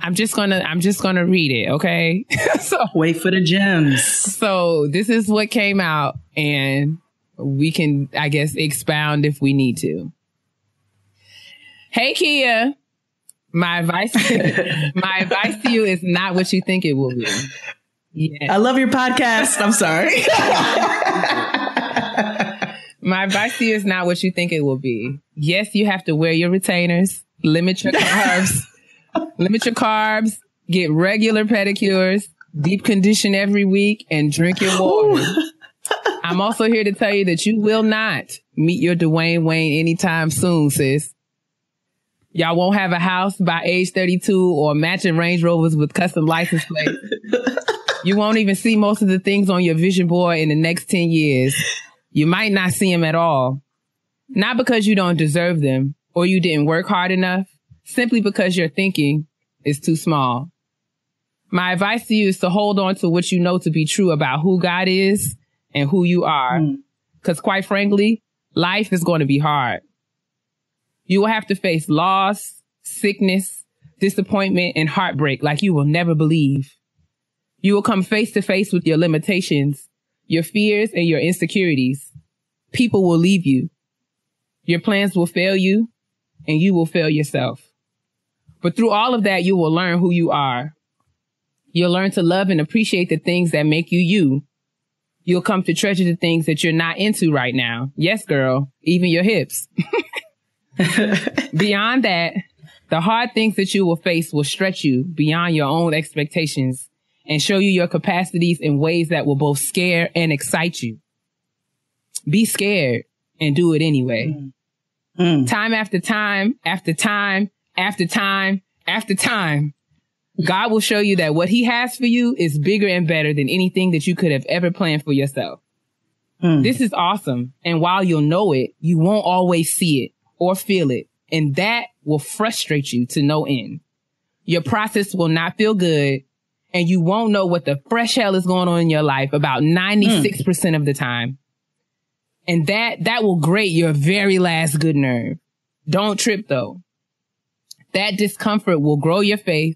I'm just gonna, I'm just gonna read it. Okay. so, Wait for the gems. so this is what came out and we can, I guess, expound if we need to. Hey, Keia. My advice, my advice to you is not what you think it will be. Yeah. I love your podcast. I'm sorry. My advice to you is not what you think it will be. Yes, you have to wear your retainers, limit your carbs, limit your carbs, get regular pedicures, deep condition every week, and drink your water. I'm also here to tell you that you will not meet your Dwayne Wayne anytime soon, sis. Y'all won't have a house by age 32 or matching Range Rovers with custom license plates. you won't even see most of the things on your vision board in the next 10 years. You might not see them at all. Not because you don't deserve them or you didn't work hard enough, simply because your thinking is too small. My advice to you is to hold on to what you know to be true about who God is and who you are. Hmm. Cause quite frankly, life is going to be hard. You will have to face loss, sickness, disappointment, and heartbreak like you will never believe. You will come face to face with your limitations, your fears, and your insecurities. People will leave you. Your plans will fail you, and you will fail yourself. But through all of that, you will learn who you are. You'll learn to love and appreciate the things that make you you. You'll come to treasure the things that you're not into right now. Yes, girl, even your hips. Beyond that, the hard things that you will face will stretch you beyond your own expectations and show you your capacities in ways that will both scare and excite you. Be scared and do it anyway. Mm. Time after time, after time, after time, after time, God will show you that what he has for you is bigger and better than anything that you could have ever planned for yourself. Mm. This is awesome. And while you'll know it, you won't always see it or feel it. And that will frustrate you to no end. Your process will not feel good and you won't know what the fresh hell is going on in your life about 96% of the time. And that, that will grate your very last good nerve. Don't trip though. That discomfort will grow your faith,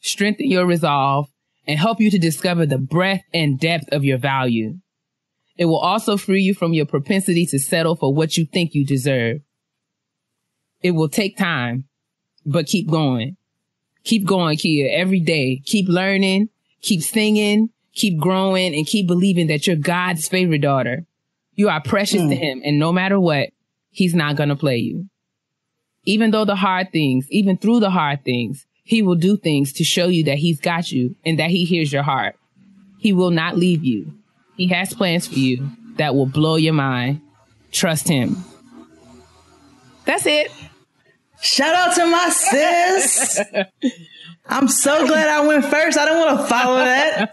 strengthen your resolve, and help you to discover the breadth and depth of your value. It will also free you from your propensity to settle for what you think you deserve. It will take time, but keep going. Keep going, Keia, every day. Keep learning, keep singing, keep growing, and keep believing that you're God's favorite daughter. You are precious to hmm. him, and no matter what, he's not gonna play you. Even though the hard things, even through the hard things, he will do things to show you that he's got you and that he hears your heart. He will not leave you. He has plans for you that will blow your mind. Trust him. That's it. Shout out to my sis. I'm so glad I went first. I don't want to follow that.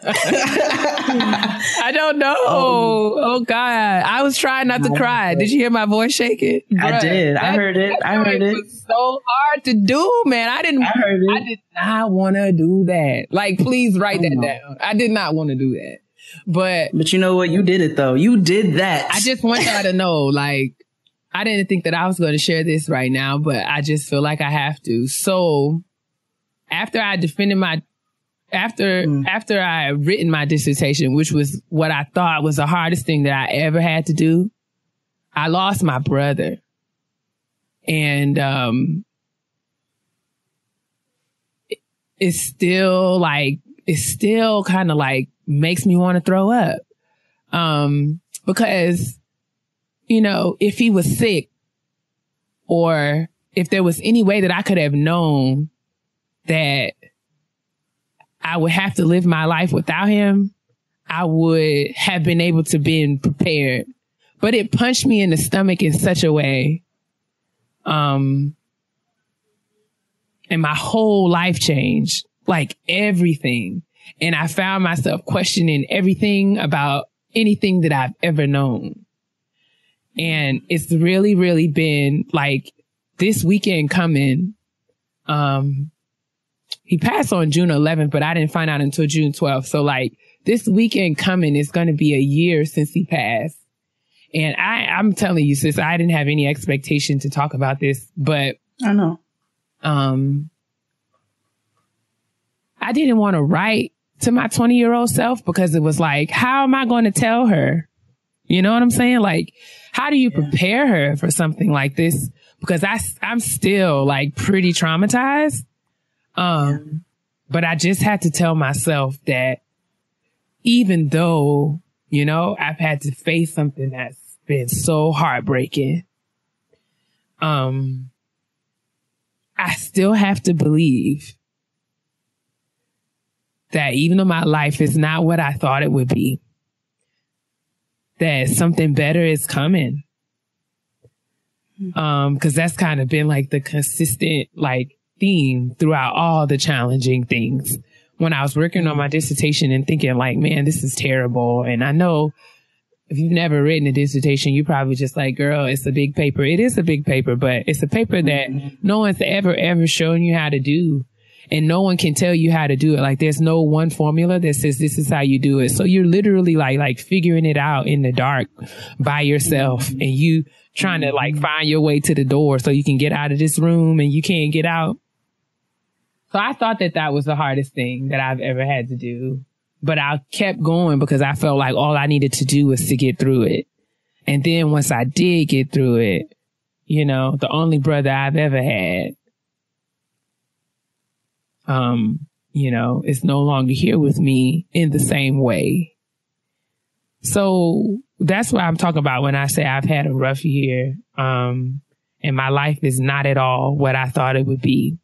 I don't know. Um, oh, oh God. I was trying not to cry. Did you hear my voice shaking? I did. I heard it. I heard it. was so hard to do, man. I didn't I heard it. I did not want to do that. Like, please write that oh, know. down. I did not want to do that. But But you know what? You did it though. You did that. I just want y'all to know, like, I didn't think that I was going to share this right now, but I just feel like I have to. So after I defended my, after, after I had written my dissertation, which was what I thought was the hardest thing that I ever had to do, I lost my brother. And, um, it- it's still like, it still kind of like makes me want to throw up. Um, because, you know, if he was sick or if there was any way that I could have known that I would have to live my life without him, I would have been able to been prepared. But it punched me in the stomach in such a way. Um, and my whole life changed, like everything. And I found myself questioning everything about anything that I've ever known. And it's really, really been like this weekend coming. Um, he passed on June 11th, but I didn't find out until June 12th. So like this weekend coming is going to be a year since he passed. And I, I'm telling you, sis, I didn't have any expectation to talk about this, but I know. um I didn't want to write to my 20 year old self because it was like, how am I going to tell her? You know what I'm saying? Like, how do you prepare her for something like this? Because I, I'm still like pretty traumatized. Um, but I just had to tell myself that even though, you know, I've had to face something that's been so heartbreaking, um, I still have to believe that even though my life is not what I thought it would be, that something better is coming. Um, cause that's kind of been like the consistent like theme throughout all the challenging things. When I was working on my dissertation and thinking like, man, this is terrible. And I know if you've never written a dissertation, you probably just like, girl, it's a big paper. It is a big paper, but it's a paper that no one's ever, ever shown you how to do. And no one can tell you how to do it. Like there's no one formula that says this is how you do it. So you're literally like, like figuring it out in the dark by yourself and you trying to like find your way to the door so you can get out of this room and you can't get out. So I thought that that was the hardest thing that I've ever had to do but I kept going because I felt like all I needed to do was to get through it. And then once I did get through it, you know, the only brother I've ever had, um, you know, is no longer here with me in the same way. So that's what I'm talking about when I say I've had a rough year. Um, and my life is not at all what I thought it would be.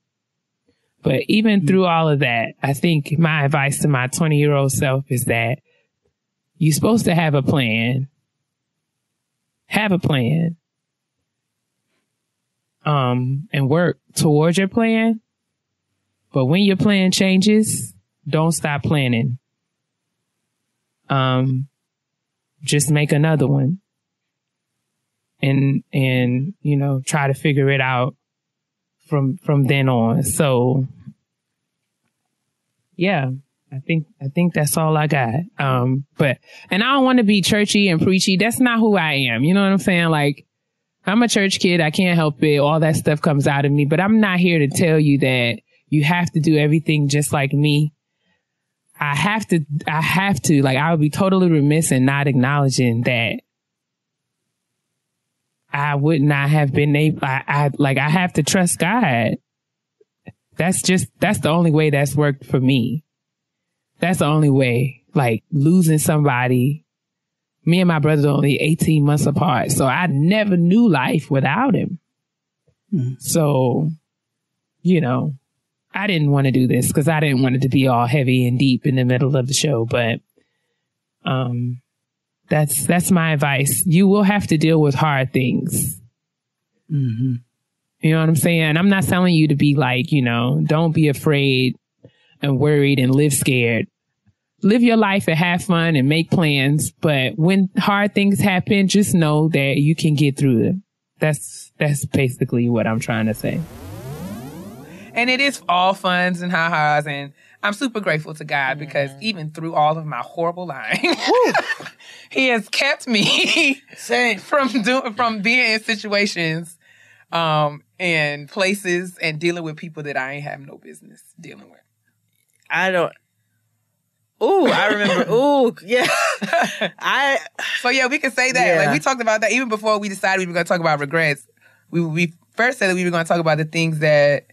But even through all of that, I think my advice to my 20 year old self is that you're supposed to have a plan. Have a plan. Um, and work towards your plan. But when your plan changes, don't stop planning. Um, just make another one. And, and, you know, try to figure it out from from then on. So yeah, I think I think that's all I got. Um but and I don't want to be churchy and preachy. That's not who I am. You know what I'm saying? Like I'm a church kid. I can't help it. All that stuff comes out of me, but I'm not here to tell you that you have to do everything just like me. I have to I have to like I would be totally remiss in not acknowledging that I would not have been able, I, I, like, I have to trust God. That's just, that's the only way that's worked for me. That's the only way, like losing somebody. Me and my brother are only 18 months apart. So I never knew life without him. Hmm. So, you know, I didn't want to do this because I didn't want it to be all heavy and deep in the middle of the show, but, um, that's that's my advice. You will have to deal with hard things. You know what I'm saying? I'm not telling you to be like, you know, don't be afraid and worried and live scared. Live your life and have fun and make plans. But when hard things happen, just know that you can get through them. That's, that's basically what I'm trying to say. And it is all funs and ha-has and I'm super grateful to God because even through all of my horrible lying, He has kept me from doing from being in situations um and places and dealing with people that I ain't have no business dealing with. I don't. Ooh, I remember. Ooh, yeah. I So yeah, we can say that. Yeah. Like we talked about that even before we decided we were going to talk about regrets. We we first said that we were going to talk about the things that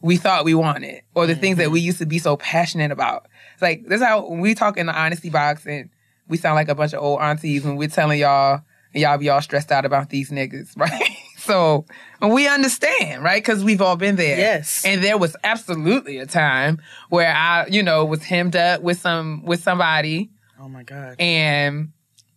we thought we wanted or the things that mm-hmm. we used to be so passionate about. It's like this is how we talk in the honesty box and we sound like a bunch of old aunties when we're telling y'all and y'all be all stressed out about these niggas, right? so we understand, right? Because we've all been there. Yes. And there was absolutely a time where I, you know, was hemmed up with some with somebody Oh my god. and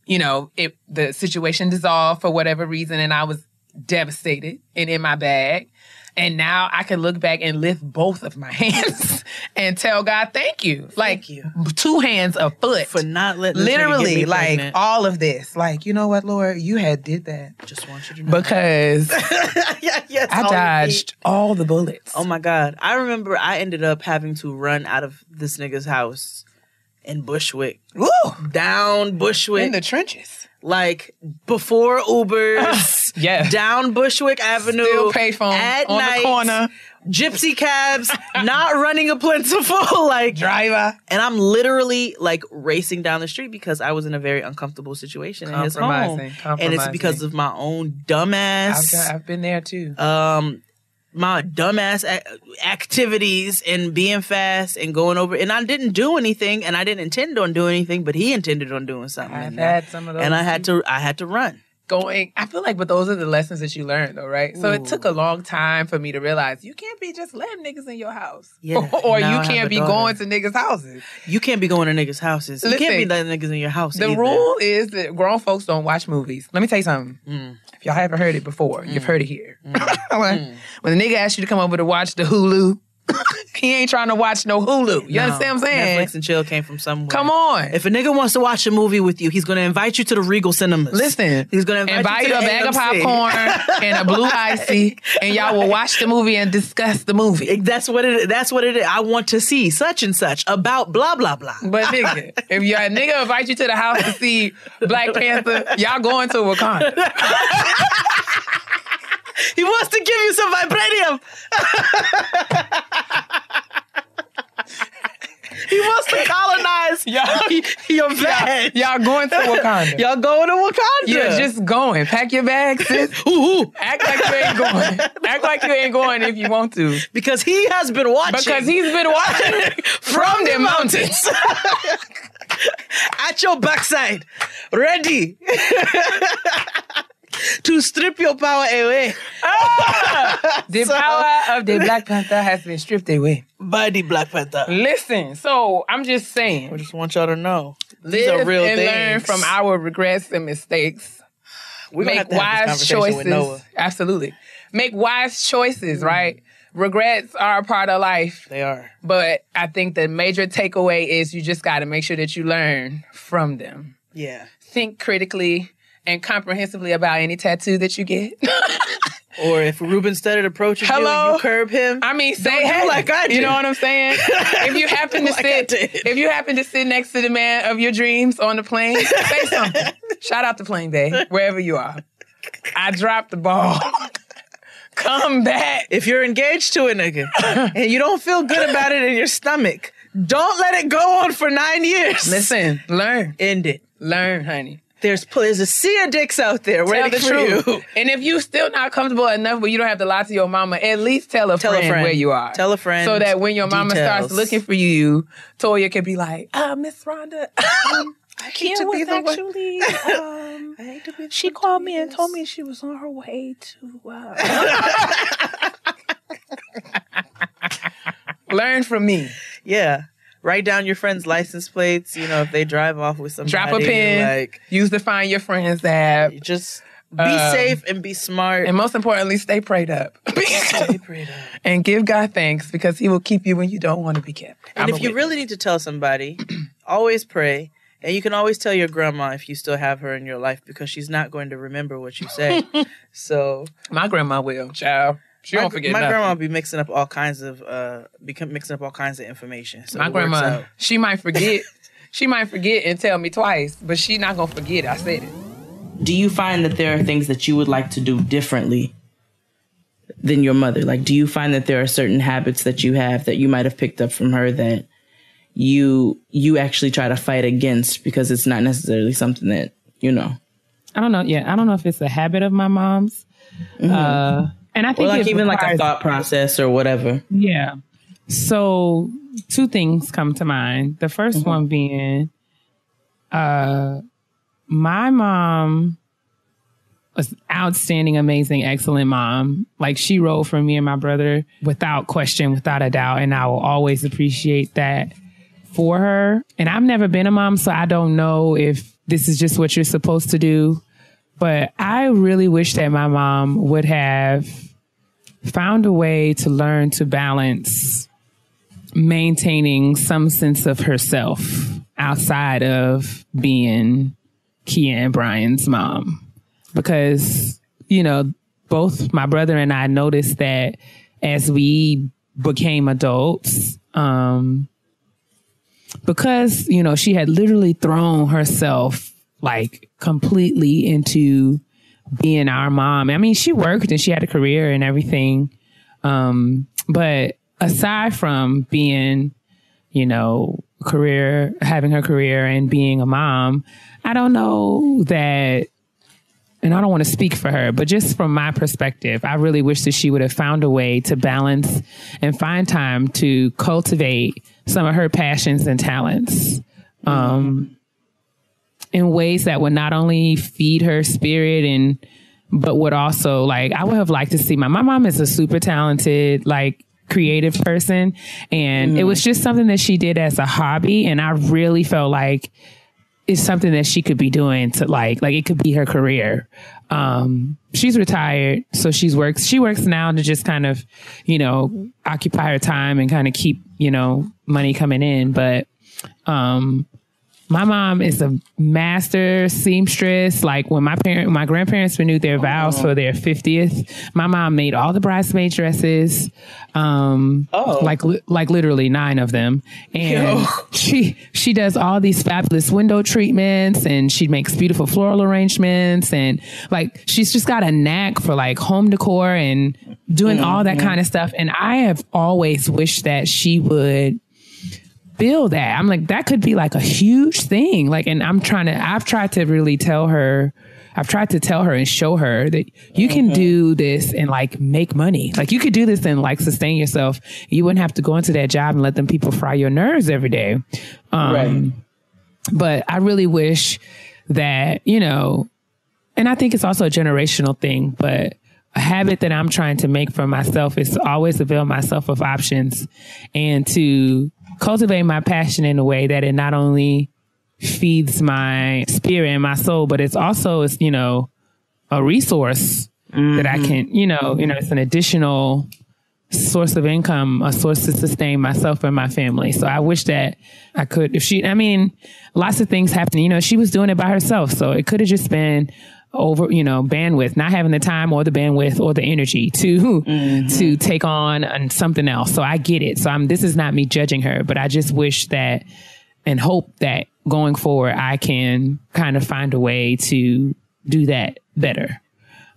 you know it the situation dissolved for whatever reason and i was devastated and in my bag and now i can look back and lift both of my hands and tell god thank you like you. two hands a foot For not letting literally like pregnant. all of this like you know what lord you had did that just want you to know. because yeah, yes, i all dodged all the bullets Oh my god. I remember I ended up having to run out of this nigga's house in Bushwick. Woo! Down Bushwick. in the trenches like before Ubers. yeah. Down Bushwick Avenue. Still payphone at on night, the corner. Gypsy cabs, not running a plentiful like driver. and I'm literally like racing down the street because I was in a very uncomfortable situation in his home. And it's because of my own I've, dumbass got- I've been there too. um my dumbass activities and being fast and going over and I didn't do anything and I didn't intend on doing anything but he intended on doing something I've and, had some of those and I had to I had to run going i feel like but those are the lessons that you learned, though right? So it took a long time for me to realize you can't be just letting niggas in your house. Yeah, or you can't be daughter. going to niggas houses. You can't be going to niggas houses. You can't be letting niggas in your house the either. rule is that grown folks don't watch movies. Let me tell you something. Mm. if y'all haven't heard it before you've mm. heard it here. Mm. When, mm. when the nigga asks you to come over to watch the hulu he ain't trying to watch no hulu. You No, understand what i'm saying? Netflix and chill came from somewhere. Come on. If a nigga wants to watch a movie with you he's gonna invite you to the Regal cinemas. Listen, he's gonna invite and buy you, you a the bag of popcorn and a blue icy, and y'all will watch the movie and discuss the movie. that's what it that's what it is. I want to see such and such about blah blah blah. But nigga, if your nigga invite you to the house to see Black Panther, y'all going to Wakanda. He wants to give you some vibranium. he wants to colonize Y'all, your y'all, y'all going to Wakanda. Y'all going to Wakanda? You're just going. Pack your bags, sis. Ooh, ooh. Act like you ain't going. Act like you ain't going if you want to. because he has been watching Because he's been watching from the mountains. at your backside, ready to strip your power away ah! The power of the Black Panther has been stripped away. by the Black Panther. Listen, so I'm just saying. I just want y'all to know these are real and things. learn from our regrets and mistakes. We're Make have to have wise this conversation with Noah. choices. Absolutely. Make wise choices, mm-hmm. right? Regrets are a part of life, They are. but I think the major takeaway is you just got to make sure that you learn from them. Yeah. Think critically and comprehensively about any tattoo that you get. Or if Ruben Studdard approaches you Hello? and you curb him, I mean, say do hey, like I do. You know what I'm saying? if you happen to Like sit, if you happen to sit next to the man of your dreams on the plane, say something. Shout out to Plane Bay, wherever you are. I dropped the ball. Come back. if you're engaged to a nigga and you don't feel good about it in your stomach, don't let it go on for nine years. Listen, learn, End it. learn, honey. There's there's a sea of dicks out there Tell waiting the for truth. you. And if you're still not comfortable enough where you don't have to lie to your mama, at least tell a, Tell a friend, friend. where you are. Tell a friend So that when your mama details. starts looking for you, Toya can be like, uh, Miss Rhonda, um, Keia to be was the one- actually, um, I hate to be she called me and told me she was on her way to, uh... Learn from me. Yeah. Write down your friends' license plates. You know, if they drive off with somebody, Drop a pin. like Use the Find Your Friends app. just Be Um, safe and be smart. And most importantly, stay prayed up. Stay prayed up. And give God thanks because He will keep you when you don't want to be kept. And I'm if you witness. really need to tell somebody, always pray. And you can always tell your grandma if you still have her in your life because she's not going to remember what you say. so my grandma will, child. She my, don't forget my nothing. grandma be mixing up all kinds of uh become mixing up all kinds of information. So my grandma, she might forget. she might forget and tell me twice, but she not gonna forget. I said it. Do you find that there are things that you would like to do differently than your mother? Like, do you find that there are certain habits that you have that you might have picked up from her that you you actually try to fight against because it's not necessarily something that you know? I don't know. Yeah, I don't know if it's a habit of my mom's. Uh, and I Or think like it even like a thought process or whatever. Yeah. So two things come to mind. The 1st one being uh my mom was outstanding, amazing, excellent mom. Like she rode for me and my brother without question, without a doubt. And I will always appreciate that for her. And I've never been a mom, so I don't know if this is just what you're supposed to do. But I really wish that my mom would have found a way to learn to balance maintaining some sense of herself outside of being Keia and Brian's mom. Because, you know, both my brother and I noticed that as we became adults, um, because, you know, she had literally thrown herself like completely into being our mom. I mean, she worked and she had a career and everything. Um, but aside from being, you know, career, having her career and being a mom, I don't know that, and I don't want to speak for her, but just from my perspective, I really wish that she would have found a way to balance and find time to cultivate some of her passions and talents. Um, in ways that would not only feed her spirit and but would also like I would have liked to see my my mom is a super talented like creative person. And it was just something that she did as a hobby. And I really felt like it's something that she could be doing to like like it could be her career. Um she's retired so she's works she works now to just kind of, you know, occupy her time and kind of keep, you know, money coming in. But um my mom is a master seamstress. Like when my parent, my grandparents renewed their vows for their fiftieth, my mom made all the bridesmaid dresses. Um, Oh. like li- like literally nine of them, and she she does all these fabulous window treatments, and she makes beautiful floral arrangements, and like she's just got a knack for like home decor and doing all that kind of stuff. And I have always wished that she would feel that. I'm like, that could be like a huge thing. Like, and I'm trying to, I've tried to really tell her, I've tried to tell her and show her that you can do this and like make money. Like, you could do this and like sustain yourself. You wouldn't have to go into that job and let them people fry your nerves every day. Um, Right. but I really wish that, you know, and I think it's also a generational thing, but a habit that I'm trying to make for myself is to always avail myself of options and to cultivate my passion in a way that it not only feeds my spirit and my soul, but it's also, it's, you know, a resource that I mm-hmm. can, you know, you know, it's an additional source of income, a source to sustain myself and my family. So I wish that I could, if she, I mean, lots of things happen. You know, she was doing it by herself. So it could have just been over, you know, bandwidth, not having the time or the bandwidth or the energy to, mm-hmm. to take on and something else. So I get it. So I'm, this is not me judging her, but I just wish that and hope that going forward, I can kind of find a way to do that better.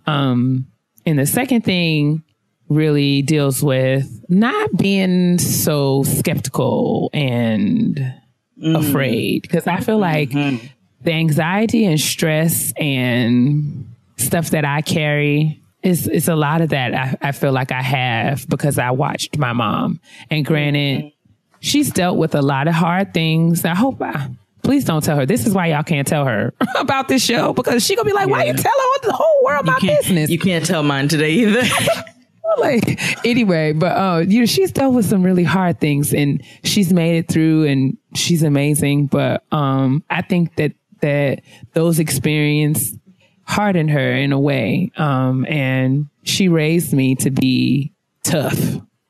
Um, and the second thing really deals with not being so skeptical and mm. afraid because I feel like mm-hmm. The anxiety and stress and stuff that I carry is it's a lot of that I, I feel like I have because I watched my mom. And granted, she's dealt with a lot of hard things. I hope I please don't tell her. This is why y'all can't tell her about this show because she gonna be like, why you tell her the whole world my business? You can't tell mine today either. like anyway, but uh, you know, she's dealt with some really hard things and she's made it through and she's amazing. But um, I think that that those experiences hardened her in a way. Um, and she raised me to be tough.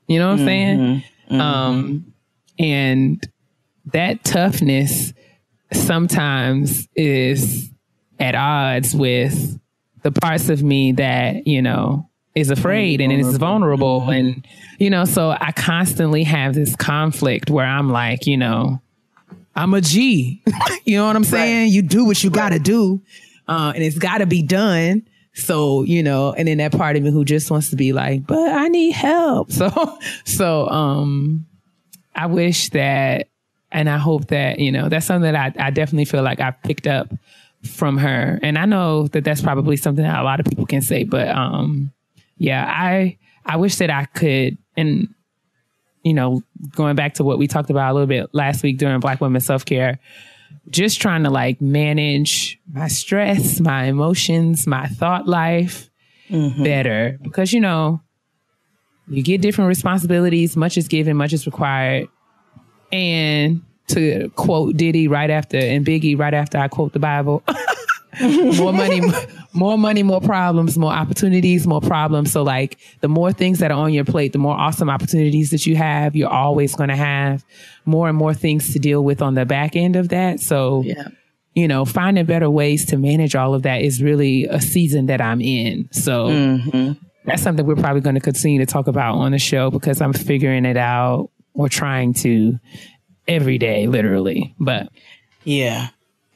You know what I'm saying? Um, and that toughness sometimes is at odds with the parts of me that, you know, is afraid and is vulnerable. And, you know, so I constantly have this conflict where I'm like, you know, I'm a G. you know what I'm saying? You do what you got to do, uh, and it's got to be done. So you know, and then that part of me who just wants to be like, but I need help. So, so um, I wish that, and I hope that you know that's something that I, I definitely feel like I picked up from her, and I know that that's probably something that a lot of people can say, but um, yeah, I I wish that I could and you know, going back to what we talked about a little bit last week during Black Women Self Care, just trying to like manage my stress, my emotions, my thought life mm-hmm. better because, you know, you get different responsibilities, much is given, much is required. And to quote Diddy right after and Biggie right after I quote the Bible, more money, more money, more problems, more opportunities, more problems. So like the more things that are on your plate, the more awesome opportunities that you have, you're always going to have more and more things to deal with on the back end of that. So, Yeah. you know, finding better ways to manage all of that is really a season that I'm in. So mm-hmm. that's something we're probably going to continue to talk about on the show because I'm figuring it out or trying to every day, literally. But Yeah.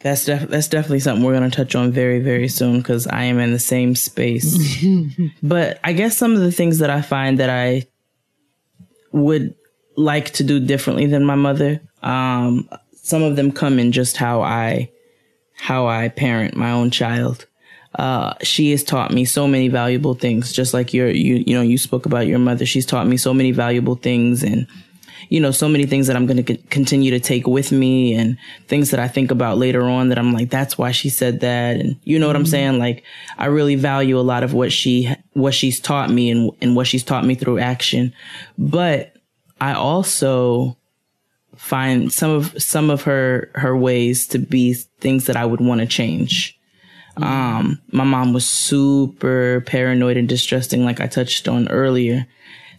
That's def- that's definitely something we're going to touch on very very soon because I am in the same space. but I guess some of the things that I find that I would like to do differently than my mother, um, some of them come in just how I how I parent my own child. Uh, she has taught me so many valuable things, just like your you you know you spoke about your mother. She's taught me so many valuable things and you know, so many things that I'm going to continue to take with me and things that I think about later on that I'm like, that's why she said that. And you know what I'm saying? Like, I really value a lot of what she, what she's taught me and, and what she's taught me through action. But I also find some of, some of her, her ways to be things that I would want to change. Um, my mom was super paranoid and distrusting, like I touched on earlier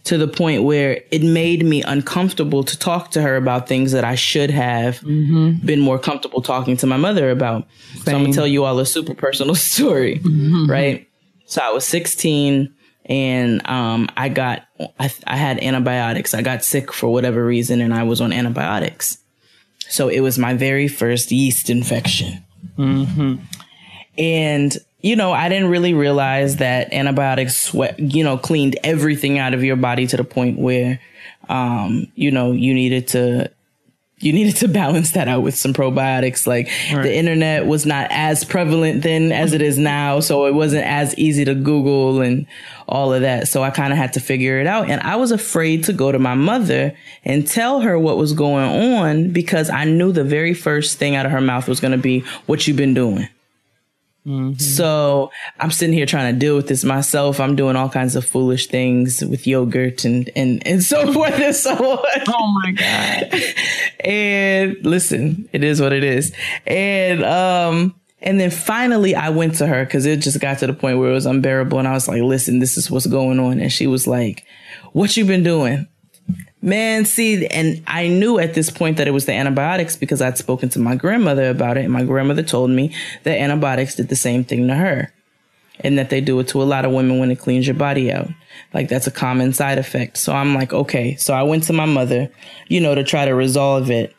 to the point where it made me uncomfortable to talk to her about things that I should have mm-hmm. been more comfortable talking to my mother about. So I'm gonna tell you all a super personal story, mm-hmm. right? So I was 16 and um, I got I, I had antibiotics. I got sick for whatever reason, and I was on antibiotics. So it was my very first yeast infection. Mm-hmm. And, you know, I didn't really realize that antibiotics, sweat, you know, cleaned everything out of your body to the point where, um, you know, you needed to, you needed to balance that out with some probiotics. Like the internet was not as prevalent then as it is now. So it wasn't as easy to Google and all of that. So I kind of had to figure it out. And I was afraid to go to my mother and tell her what was going on because I knew the very first thing out of her mouth was going to be, what you've been doing? So I'm sitting here trying to deal with this myself. I'm doing all kinds of foolish things with yogurt and and and so forth and so on. oh my god, And listen, it is what it is. And um and then finally I went to her because it just got to the point where it was unbearable. And I was like, listen, this is what's going on. And she was like, What you been doing? Man, see, and I knew at this point that it was the antibiotics because I'd spoken to my grandmother about it, and my grandmother told me that antibiotics did the same thing to her, and that they do it to a lot of women when it cleans your body out. Like that's a common side effect. So I'm like, okay. So I went to my mother, you know, to try to resolve it,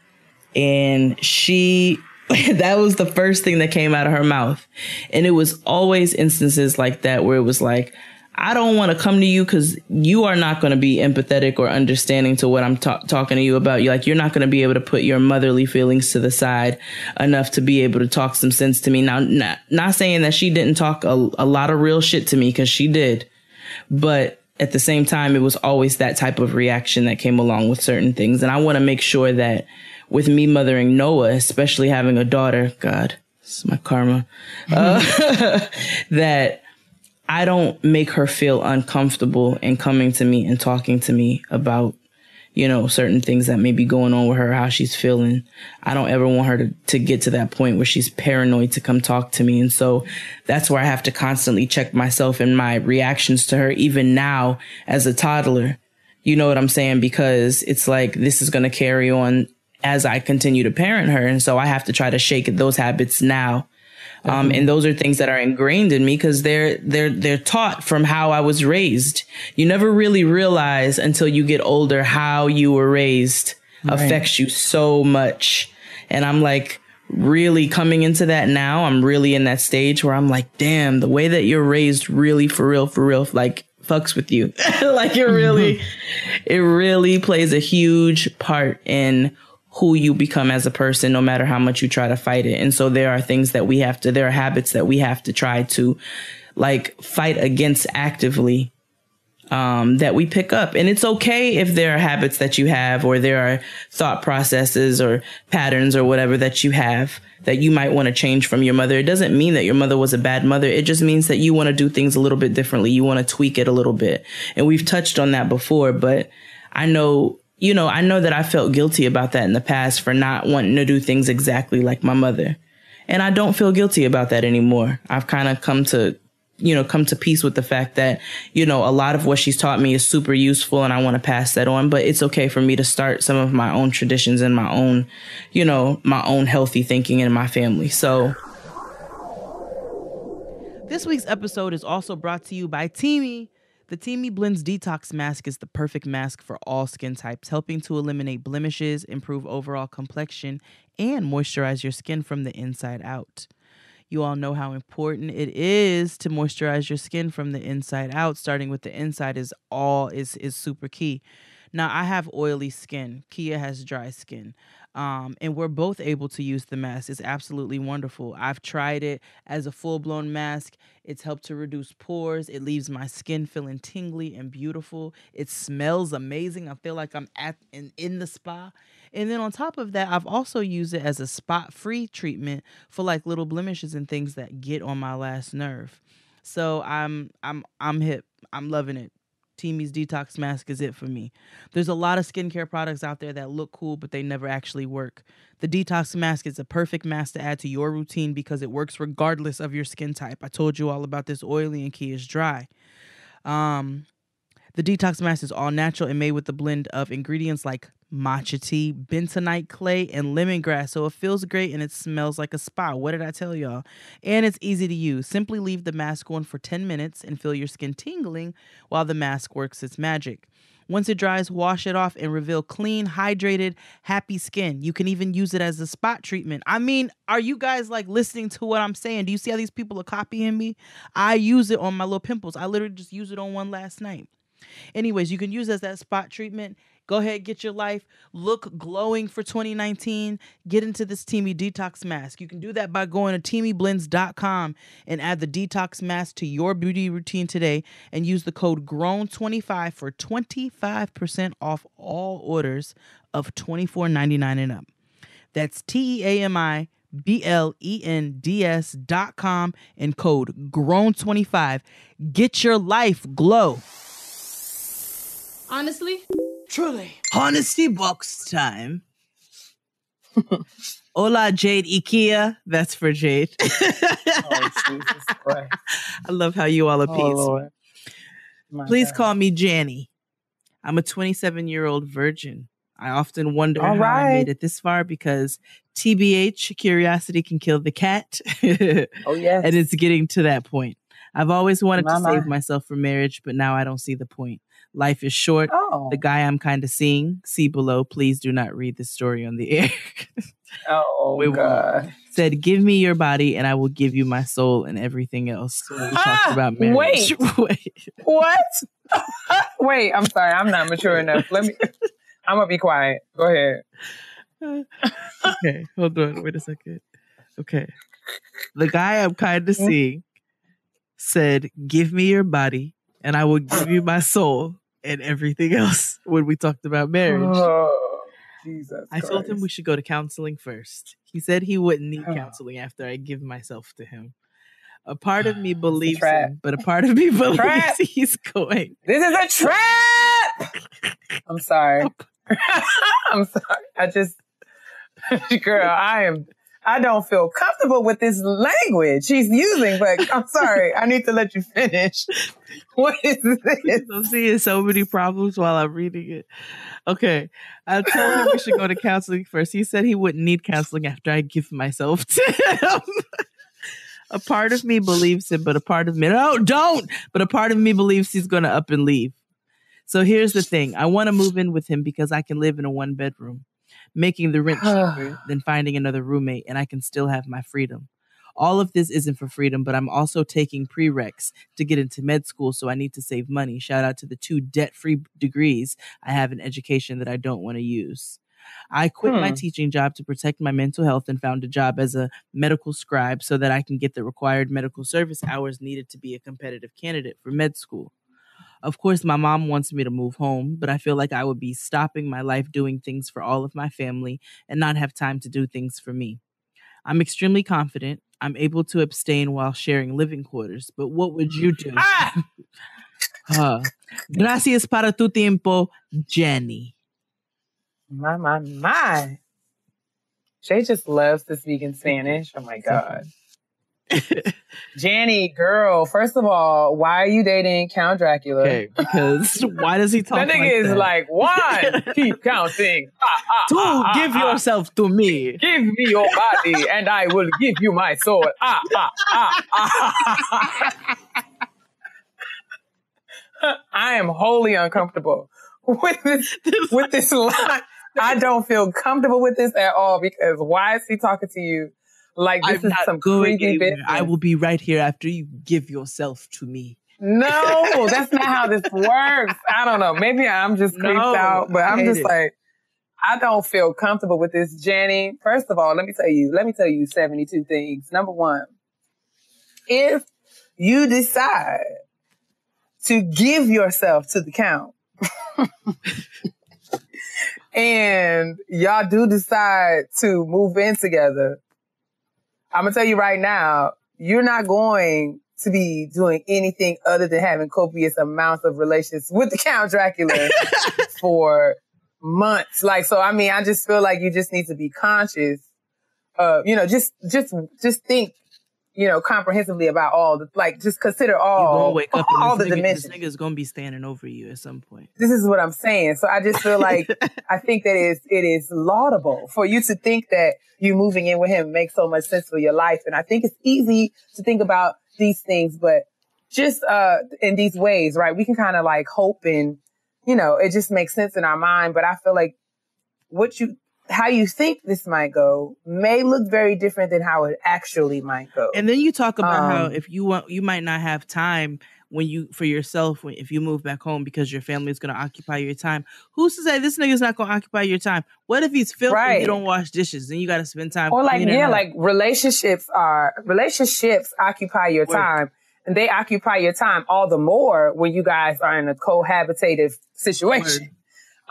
and she. that was the first thing that came out of her mouth. And it was always instances like that where it was like, I don't want to come to you because you are not going to be empathetic or understanding to what I'm ta- talking to you about. You like you're not going to be able to put your motherly feelings to the side enough to be able to talk some sense to me. Now, not, not saying that she didn't talk a, a lot of real shit to me because she did, but at the same time, it was always that type of reaction that came along with certain things. And I want to make sure that with me mothering Noah, especially having a daughter, God, this is my karma, uh, that I don't make her feel uncomfortable in coming to me and talking to me about, you know, certain things that may be going on with her, how she's feeling. I don't ever want her to, to get to that point where she's paranoid to come talk to me. And so that's where I have to constantly check myself and my reactions to her, even now as a toddler. You know what I'm saying? Because it's like this is going to carry on as I continue to parent her. And so I have to try to shake those habits now. Um, and those are things that are ingrained in me because they're, they're, they're taught from how I was raised. You never really realize until you get older how you were raised right. affects you so much. And I'm like, really coming into that now. I'm really in that stage where I'm like, damn, the way that you're raised really for real, for real, like fucks with you. like it really, mm-hmm. it really plays a huge part in who you become as a person, no matter how much you try to fight it. And so there are things that we have to, there are habits that we have to try to like fight against actively um, that we pick up. And it's okay if there are habits that you have, or there are thought processes or patterns or whatever that you have that you might want to change from your mother. It doesn't mean that your mother was a bad mother. It just means that you want to do things a little bit differently. You want to tweak it a little bit. And we've touched on that before, but I know you know, I know that I felt guilty about that in the past for not wanting to do things exactly like my mother. And I don't feel guilty about that anymore. I've kind of come to, you know, come to peace with the fact that, you know, a lot of what she's taught me is super useful and I want to pass that on, but it's okay for me to start some of my own traditions and my own, you know, my own healthy thinking in my family. So, this week's episode is also brought to you by Teami. The Teami Blends Detox Mask is the perfect mask for all skin types, helping to eliminate blemishes, improve overall complexion, and moisturize your skin from the inside out. You all know how important it is to moisturize your skin from the inside out. Starting with the inside is all is is super key. Now I have oily skin. Keia has dry skin. Um, and we're both able to use the mask. It's absolutely wonderful. I've tried it as a full blown mask. It's helped to reduce pores. It leaves my skin feeling tingly and beautiful. It smells amazing. I feel like I'm at in, in the spa. And then on top of that, I've also used it as a spot free treatment for like little blemishes and things that get on my last nerve. So I'm I'm I'm hip. I'm loving it. Teami's detox mask is it for me. There's a lot of skincare products out there that look cool, but they never actually work. The detox mask is a perfect mask to add to your routine because it works regardless of your skin type. I told you all about this oily and key is dry. Um, the detox mask is all natural and made with a blend of ingredients like matcha tea, bentonite clay, and lemongrass. So it feels great and it smells like a spa. What did I tell y'all? And it's easy to use. Simply leave the mask on for 10 minutes and feel your skin tingling while the mask works its magic. Once it dries, wash it off and reveal clean, hydrated, happy skin. You can even use it as a spot treatment. I mean, are you guys like listening to what I'm saying? Do you see how these people are copying me? I use it on my little pimples. I literally just used it on one last night. Anyways, you can use as that spot treatment Go ahead, get your life look glowing for 2019. Get into this Teami Detox Mask. You can do that by going to teamiblends.com and add the detox mask to your beauty routine today and use the code GROWN25 for 25% off all orders of $24.99 and up. That's T E A M I B L E N D S dot com and code GROWN25. Get your life glow. Honestly? Truly. Honesty box time. Hola, Jade Ikea. That's for Jade. oh, Jesus I love how you all appease. Oh, Please God. call me Janny. I'm a 27 year old virgin. I often wonder all how right. I made it this far because TBH, curiosity can kill the cat. oh, yeah. And it's getting to that point. I've always wanted to save myself for marriage, but now I don't see the point. Life is short. Oh. The guy I'm kind of seeing, see below. Please do not read the story on the air. oh, we God. Said, give me your body and I will give you my soul and everything else. So we talked about marriage. Wait. Wait. What? Wait, I'm sorry. I'm not mature enough. Let me, I'm going to be quiet. Go ahead. okay, hold on. Wait a second. Okay. The guy I'm kind of mm. seeing said, give me your body and I will give you my soul and everything else when we talked about marriage. Oh, Jesus I told him we should go to counseling first. He said he wouldn't need counseling after I give myself to him. A part of me believes him, but a part of me believes he's going. This is a trap. I'm sorry. I'm sorry. I just, girl, I am. I don't feel comfortable with this language she's using, but I'm sorry. I need to let you finish. What is this? I'm seeing so many problems while I'm reading it. Okay. I told him we should go to counseling first. He said he wouldn't need counseling after I give myself to him. a part of me believes him, but a part of me, no, don't. But a part of me believes he's going to up and leave. So here's the thing I want to move in with him because I can live in a one bedroom, making the rent cheaper than finding another roommate, and I can still have my freedom. All of this isn't for freedom, but I'm also taking prereqs to get into med school, so I need to save money. Shout out to the two debt free degrees I have in education that I don't want to use. I quit my Hmm. teaching job to protect my mental health and found a job as a medical scribe so that I can get the required medical service hours needed to be a competitive candidate for med school. Of course, my mom wants me to move home, but I feel like I would be stopping my life doing things for all of my family and not have time to do things for me. I'm extremely confident. I'm able to abstain while sharing living quarters, but what would you do? Ah! Uh, gracias para tu tiempo, Jenny. My, my, my. Shay just loves to speak in Spanish. Oh my God. Janny, girl, first of all, why are you dating Count Dracula? Okay, because why does he talk That like nigga is that? like, one, keep counting. Ah, ah, Two, ah, give yourself to me. Give me your body and I will give you my soul. Ah, ah, ah, ah. I am wholly uncomfortable with this, with this line. I don't feel comfortable with this at all because why is he talking to you like this I'm is not some going creepy anywhere. business? I will be right here after you give yourself to me. No, that's not how this works. I don't know. Maybe I'm just creeped No, out, but I'm just it. like, I don't feel comfortable with this, Jenny. First of all, let me tell you, let me tell you 72 things. Number one, if you decide to give yourself to the count and y'all do decide to move in together, I'm gonna tell you right now, you're not going to be doing anything other than having copious amounts of relations with the Count Dracula for months. Like, so I mean, I just feel like you just need to be conscious. Uh, you know, just just just think, you know, comprehensively about all the like. Just consider all wake up all the nigga, this nigga's gonna be standing over you at some point. This is what I'm saying. So I just feel like I think that is it is laudable for you to think that you moving in with him makes so much sense for your life. And I think it's easy to think about these things, but just uh in these ways, right? We can kind of like hope and you know, it just makes sense in our mind. But I feel like what you how you think this might go may look very different than how it actually might go. And then you talk about how Um, if you want, you might not have time when you for yourself when if you move back home because your family is going to occupy your time. Who's to say this nigga's not going to occupy your time? What if he's filthy? Right. You don't wash dishes, then you got to spend time. or like yeah like relationships are relationships occupy your Word. time and they occupy your time all the more when you guys are in a cohabitative situation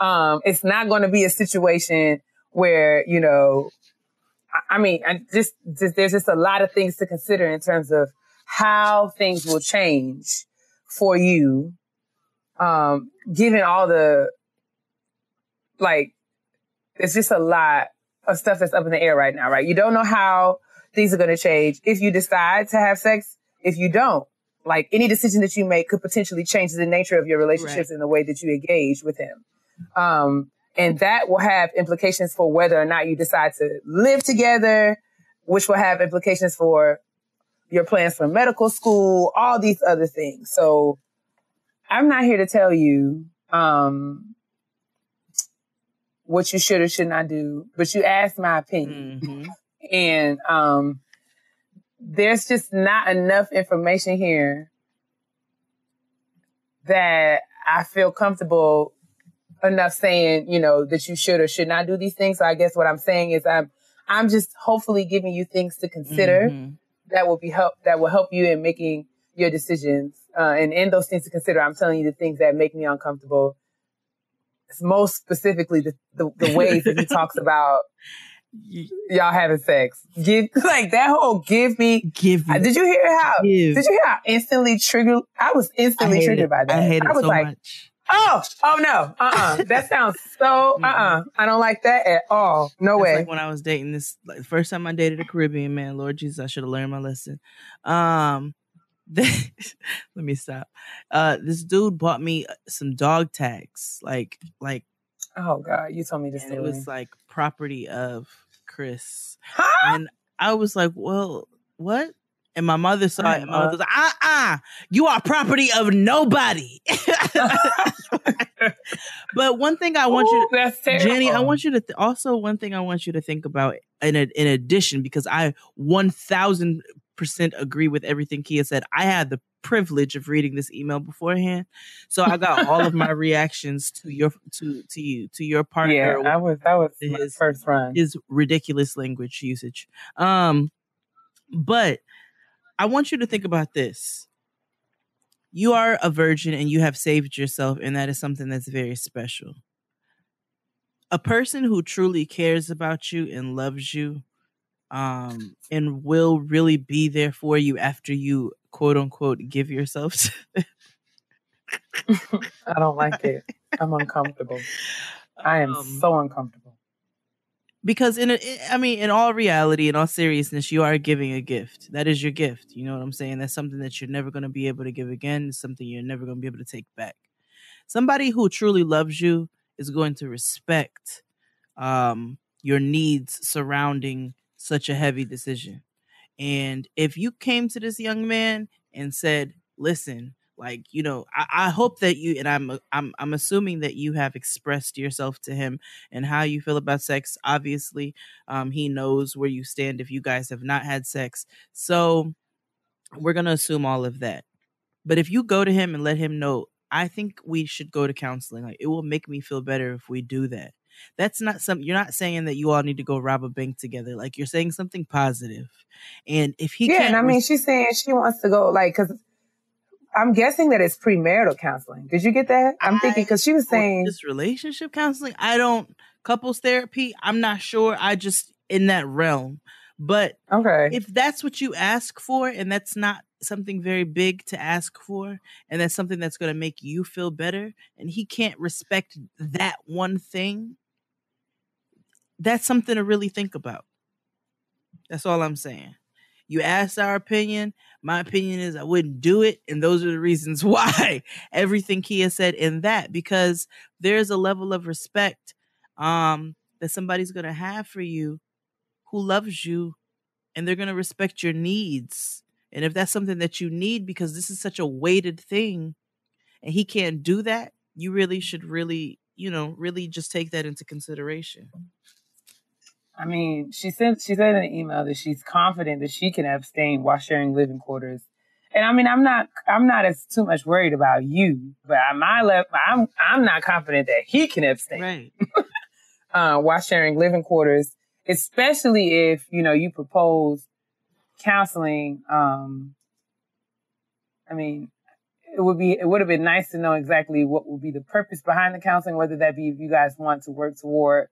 um it's not going to be a situation where you know I- i mean I just, just there's just a lot of things to consider in terms of how things will change for you um given all the like it's just a lot of stuff that's up in the air right now, right? You don't know how things are going to change if you decide to have sex, if you don't. Like any decision that you make could potentially change the nature of your relationships and the way that you engage with him. Um, and that will have implications for whether or not you decide to live together, which will have implications for your plans for medical school, all these other things. So I'm not here to tell you, um, what you should or should not do, but you asked my opinion. Mhm. And um, there's just not enough information here that I feel comfortable enough saying, you know, that you should or should not do these things. So I guess what I'm saying is I'm I'm just hopefully giving you things to consider Mhm. that will be help that will help you in making your decisions. Uh, and in those things to consider, I'm telling you the things that make me uncomfortable. It's most specifically the, the, the ways that he talks about y'all having sex. Give like that whole give me. Give me. Did you hear how? Give. Did you hear how instantly triggered? I was instantly hate triggered it. by that. I hate it was so like, much. Oh, oh no. Uh-uh. That sounds so uh-uh. I don't like that at all. No That's way. like when I was dating this like the first time I dated a Caribbean man, Lord Jesus, I should have learned my lesson. Um let me stop. Uh this dude bought me uh, some dog tags. Like like oh God, you told me this it was like property of Chris. Huh? And I was like, Well, what? And my mother saw it, and my Uh-uh. mother was like, uh uh, you are property of nobody. but one thing I want you to that's terrible. Jenny, I want you to th- also one thing I want you to think about in a, in addition because I one thousand percent agree with everything Keia said. I had the privilege of reading this email beforehand, so I got all of my reactions to your to to you to your partner. Yeah, I was that was my His- first run. His ridiculous language usage. Um, but I want you to think about this. You are a virgin and you have saved yourself, and that is something that's very special. A person who truly cares about you and loves you, um, and will really be there for you after you quote unquote give yourself to I don't like it. I'm uncomfortable. I am Um, so uncomfortable. Because in a, I mean, in all reality, in all seriousness, you are giving a gift. That is your gift. You know what I'm saying? That's something that you're never going to be able to give again. It's something you're never going to be able to take back. Somebody who truly loves you is going to respect um, your needs surrounding such a heavy decision. And if you came to this young man and said, "Listen, like you know, I, I hope that you," and I'm I'm I'm assuming that you have expressed yourself to him and how you feel about sex. Obviously, um, he knows where you stand if you guys have not had sex. So we're gonna assume all of that. But if you go to him and let him know, I think we should go to counseling. Like it will make me feel better if we do that. That's not something you're not saying that you all need to go rob a bank together. Like you're saying something positive. And if he yeah, can't and I mean, res- she's saying she wants to go like because I'm guessing that it's premarital counseling. Did you get that? I'm thinking because she was saying just relationship counseling, I don't couples therapy, I'm not sure. I just in that realm. But okay. if that's what you ask for and that's not something very big to ask for and that's something that's going to make you feel better and he can't respect that one thing that's something to really think about that's all i'm saying you asked our opinion my opinion is i wouldn't do it and those are the reasons why everything Keia said in that because there's a level of respect um that somebody's going to have for you who loves you and they're going to respect your needs. And if that's something that you need because this is such a weighted thing and he can't do that, you really should really, you know, really just take that into consideration. I mean, she sent she said in an email that she's confident that she can abstain while sharing living quarters. And I mean, I'm not I'm not as too much worried about you, but at my level, I'm I'm not confident that he can abstain Right. uh, while sharing living quarters, especially if you know you propose counseling. Um, I mean, it would be it would have been nice to know exactly what would be the purpose behind the counseling, whether that be if you guys want to work toward,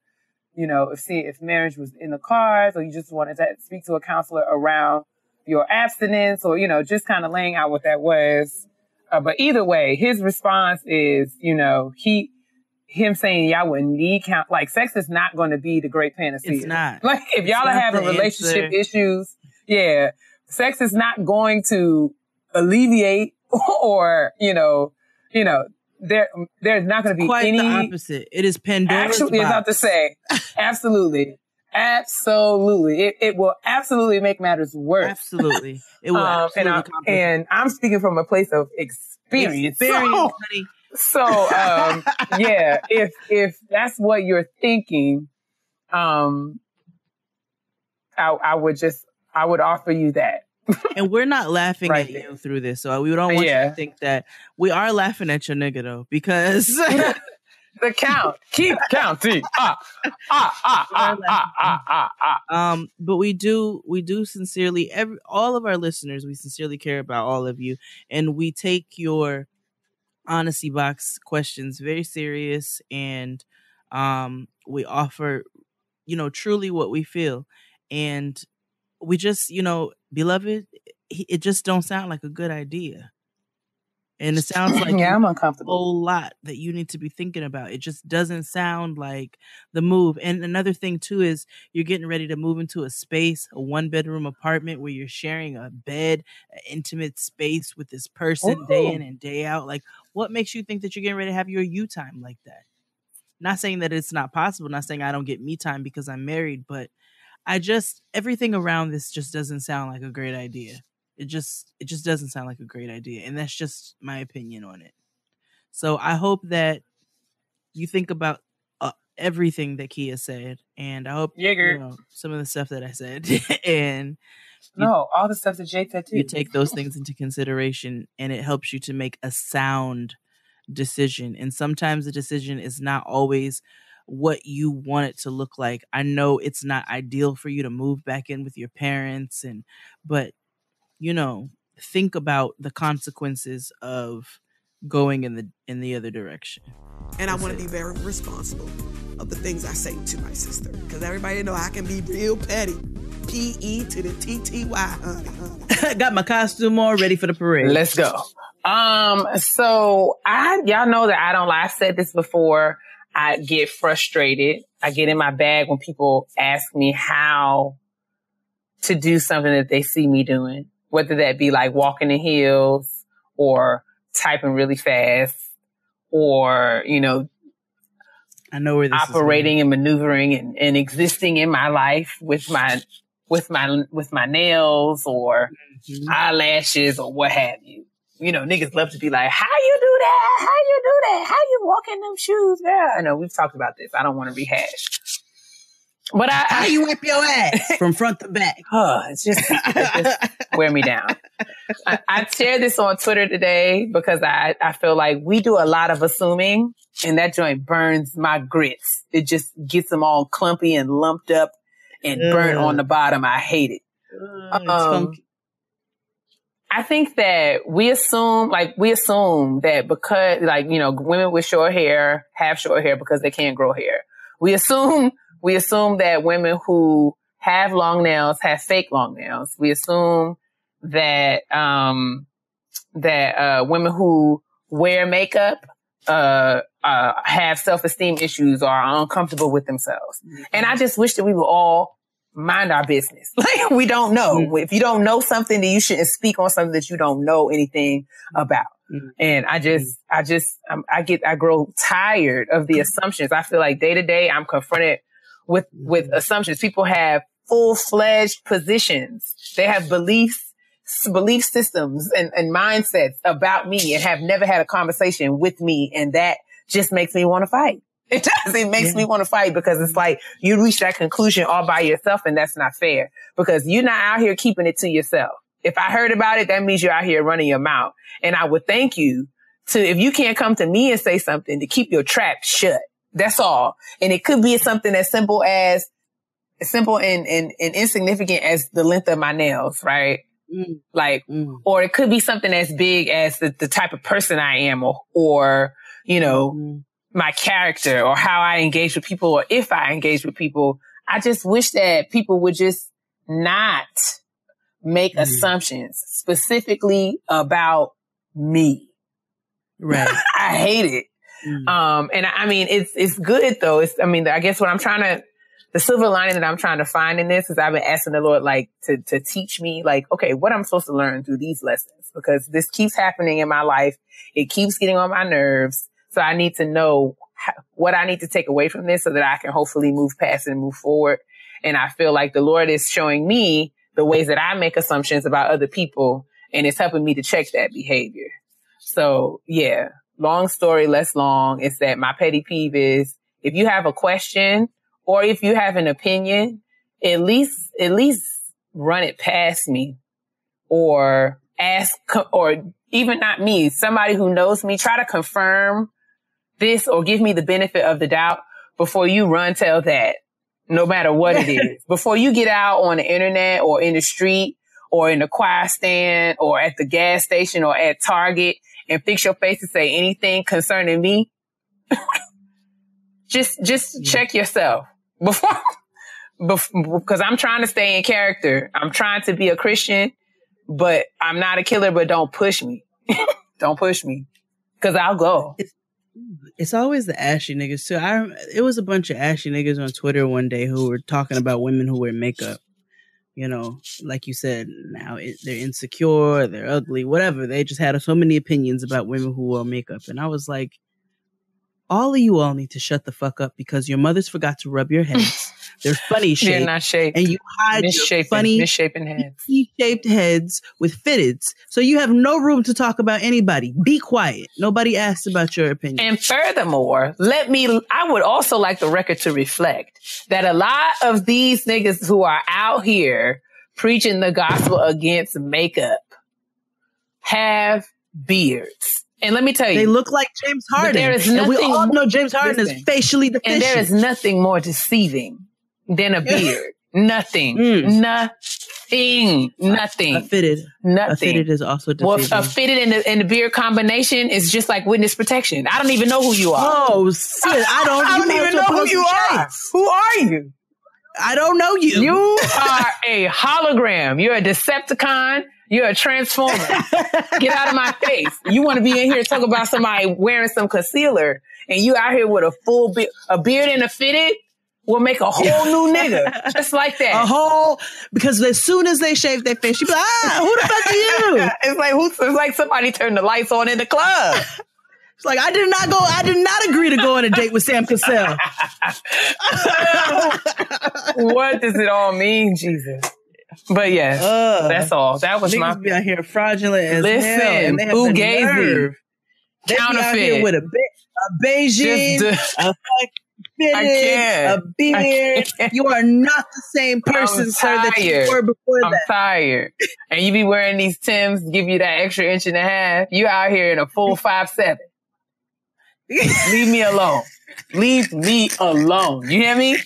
you know, if see if marriage was in the cards, or you just wanted to speak to a counselor around your abstinence, or you know, just kind of laying out what that was. Uh, but either way, his response is, you know, he him saying y'all wouldn't need count like sex is not going to be the great panacea. It's not. Like if y'all are having relationship answer. issues, yeah, sex is not going to alleviate or you know, you know, there there's not going to be Quite any. the opposite. It is Pandora's Actually, was about to say, absolutely, absolutely, it it will absolutely make matters worse. Absolutely. It will Um, and, absolutely I, and I'm speaking from a place of experience. experience, So- honey. so um yeah if if that's what you're thinking um i i would just i would offer you that and we're not laughing right at there. you through this. So we don't want yeah. you to think that we are laughing at your nigga though, because the count keep counting. Ah, ah, ah, ah, ah, ah, ah, ah. Um, but we do, we do sincerely. Every all of our listeners, we sincerely care about all of you, and we take your honesty box questions very serious, and um, we offer, you know, truly what we feel, and we just you know beloved it it just don't sound like a good idea And it sounds like yeah, I'm have a whole lot that you need to be thinking about. It just doesn't sound like the move. And another thing too is you're getting ready to move into a space, a one bedroom apartment where you're sharing a bed, an intimate space with this person day in and day out. Like, what makes you think that you're getting ready to have your you time like that? Not saying that it's not possible, not saying I don't get me time because I'm married, but I just everything around this just doesn't sound like a great idea. It just it just doesn't sound like a great idea, and that's just my opinion on it. So I hope that you think about uh, everything that Keia said, and I hope you know some of the stuff that I said, and you No, all the stuff that Jay said too. you take those things into consideration, and it helps you to make a sound decision. And sometimes the decision is not always what you want it to look like. I know it's not ideal for you to move back in with your parents and but you know, think about the consequences of going in the in the other direction. And I want to be very responsible of the things I say to my sister. Because everybody know I can be real petty. P E to the T T Y, honey, honey. Got my costume all ready for the parade. Let's go. Um, so I, y'all know that I don't lie. I've said this before. I get frustrated. I get in my bag when people ask me how to do something that they see me doing, whether that be like walking in heels or typing really fast or, you know, I know where this operating and maneuvering and, and existing in my life with my with my with my nails or going. eyelashes or what have you. You know, niggas love to be like, "How you do that? How you do that? How you walk in them shoes, girl?" I know we've talked about this. I don't want to rehash, but I, How I you whip your ass from front to back? Oh, it's just, it just wear me down. I, I shared this on Twitter today because I, I feel like we do a lot of assuming and that joint burns my grits. It just gets them all clumpy and lumped up and burnt on the bottom. I hate it. It's Um. I think that we assume, like, we assume that because, like, you know, women with short hair have short hair because they can't grow hair. We assume, we assume that women who have long nails have fake long nails. We assume that, um, that, uh, women who wear makeup, uh, uh, have self-esteem issues or are uncomfortable with themselves. And I just wish that we would all mind our business. Like we don't know. Mm-hmm. If you don't know something, then you shouldn't speak on something that you don't know anything mm-hmm. about. Mhm. And I just, mm-hmm. I just, um, I get, I grow tired of the assumptions. I feel like day to day, I'm confronted with, with assumptions. People have full fledged positions. They have beliefs, belief systems and, and mindsets about me and have never had a conversation with me. And that just makes me want to fight. It does. It makes Yeah. me want to fight because it's like you reach that conclusion all by yourself and that's not fair because you're not out here keeping it to yourself. If I heard about it, that means you're out here running your mouth. And I would thank you to, if you can't come to me and say something to keep your trap shut. That's all. And it could be something as simple as, as simple and, and, and insignificant as the length of my nails, right? Mm, Like, mm, or it could be something as big as the, the type of person I am or, or, you know, mm. My character or how I engage with people or if I engage with people. I just wish that people would just not make Mhm. assumptions specifically about me. Right. I hate it. Mm. Um, and I I mean, it's, it's good though. It's, I mean, I guess what I'm trying to, the silver lining that I'm trying to find in this is I've been asking the Lord, like, to, to teach me, like, okay, what I'm supposed to learn through these lessons because this keeps happening in my life. It keeps getting on my nerves. So I need to know what I need to take away from this so that I can hopefully move past and move forward. And I feel like the Lord is showing me the ways that I make assumptions about other people and it's helping me to check that behavior. So yeah, long story less long is that my petty peeve is if you have a question or if you have an opinion, at least, at least run it past me or ask, or even not me, somebody who knows me, try to confirm this or give me the benefit of the doubt before you run tell that, no matter what it is. Before you get out on the internet or in the street or in the choir stand or at the gas station or at Target and fix your face and say anything concerning me, just, just check yourself before, because I'm trying to stay in character. I'm trying to be a Christian, but I'm not a killer, but don't push me. Don't push me, cause I'll go. It's always the ashy niggas too. I it was a bunch of ashy niggas on Twitter one day who were talking about women who wear makeup. You know, like you said, now it, they're insecure, they're ugly, whatever. They just had so many opinions about women who wear makeup, and I was like, all of you all need to shut the fuck up because your mothers forgot to rub your heads. They're funny shaped. They're not shaped. And you hide your Misshapen, funny, misshapen heads. shaped heads with fitteds. So you have no room to talk about anybody. Be quiet. Nobody asks about your opinion. And furthermore, let me, I would also like the record to reflect that a lot of these niggas who are out here preaching the gospel against makeup have beards. And let me tell you, they look like James Harden. there is and we all know James Harden is facially deficient. and there is nothing more deceiving than a beard. Nothing. Mm. Nothing. Nothing. a fitted. A fitted is also Well, a fitted and the, and the beard combination is just like witness protection. I don't even know who you are. Oh, shit. I don't, I don't even know who you are. Who are you? I don't know you. You are a hologram. You're a Decepticon. You're a transformer. Get out of my face. You want to be in here talking about somebody wearing some concealer and you out here with a full beard, a beard and a fitted will make a whole new nigga. Just like that. a whole because as soon as they shave their face, you be like, ah, who the fuck are you? it's like who's, it's like somebody turned the lights on in the club. It's like I did not go. I did not agree to go on a date with Sam Cassell. what does it all mean, Jesus? But yes, Ugh. that's all. That was Niggas my be out here fraudulent as Listen, hell. and they have the nerve. They be out counterfeit. with a, Be- a Beijing, Just a fitted, can't. a beard. You are not the same person, sir, that you were before I'm that. tired. And you be wearing these Tims, give you that extra inch and a half. You out here in a full five seven. Leave me alone. Leave me alone. You hear me?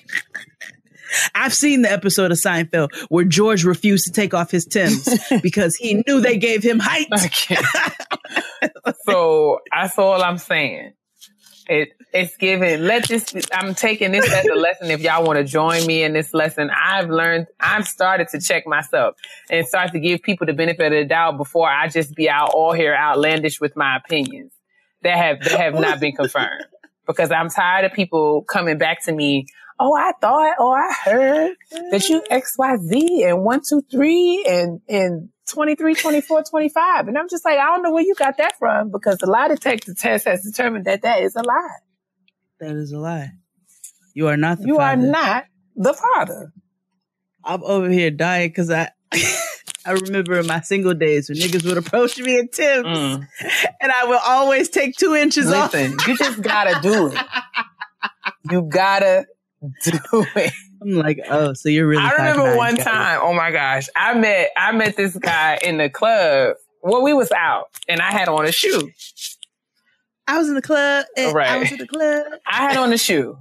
I've seen the episode of Seinfeld where George refused to take off his Tims because he knew they gave him height. I can't. so that's all I'm saying. It it's given. Let this. I'm taking this as a lesson. If y'all want to join me in this lesson, I've learned. I've started to check myself and start to give people the benefit of the doubt before I just be out all here outlandish with my opinions that have that have not been confirmed. Because I'm tired of people coming back to me. Oh, I thought, oh, I heard that you X, Y, Z and one, two, three and, and 23, 24, 25. And I'm just like, I don't know where you got that from because the lie detector test has determined that that is a lie. That is a lie. You are not the You are father. not the father. I'm over here dying because I I remember in my single days when niggas would approach me in Tim's Mm. and I would always take two inches off. Listen, you just gotta do it. You gotta do it. I'm like, oh, so you're really I remember one got it. time, oh my gosh, I met I met this guy in the club. Well, we was out and I had on a shoe. I was in the club. And I was in the club. I had on a shoe.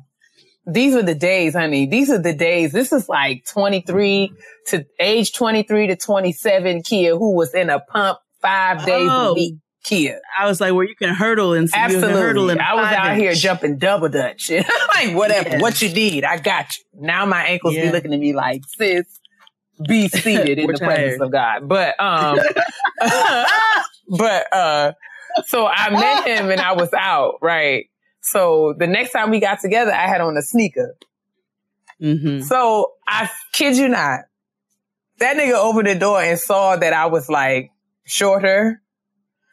These were the days, honey. These are the days. This is like 23 to age 23 to 27 Keia who was in a pump five days a Oh. week. Keia. I was like, where you can hurdle and you can hurdle in I was out inch. here jumping double dutch. like, whatever. Yes. What you need, I got you. Now my ankles be looking at me like, sis, be seated in the presence of God. But, um, but, uh, so I met him and I was out, right? So the next time we got together, I had on a sneaker. Mhm. So I kid you not, that nigga opened the door and saw that I was like shorter.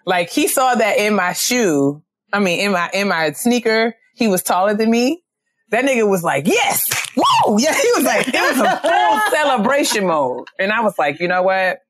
Like he saw that in my shoe. I mean, in my, in my sneaker, he was taller than me. That nigga was like, yes, whoa. Yeah. He was like, it was a full celebration mode. And I was like, you know what?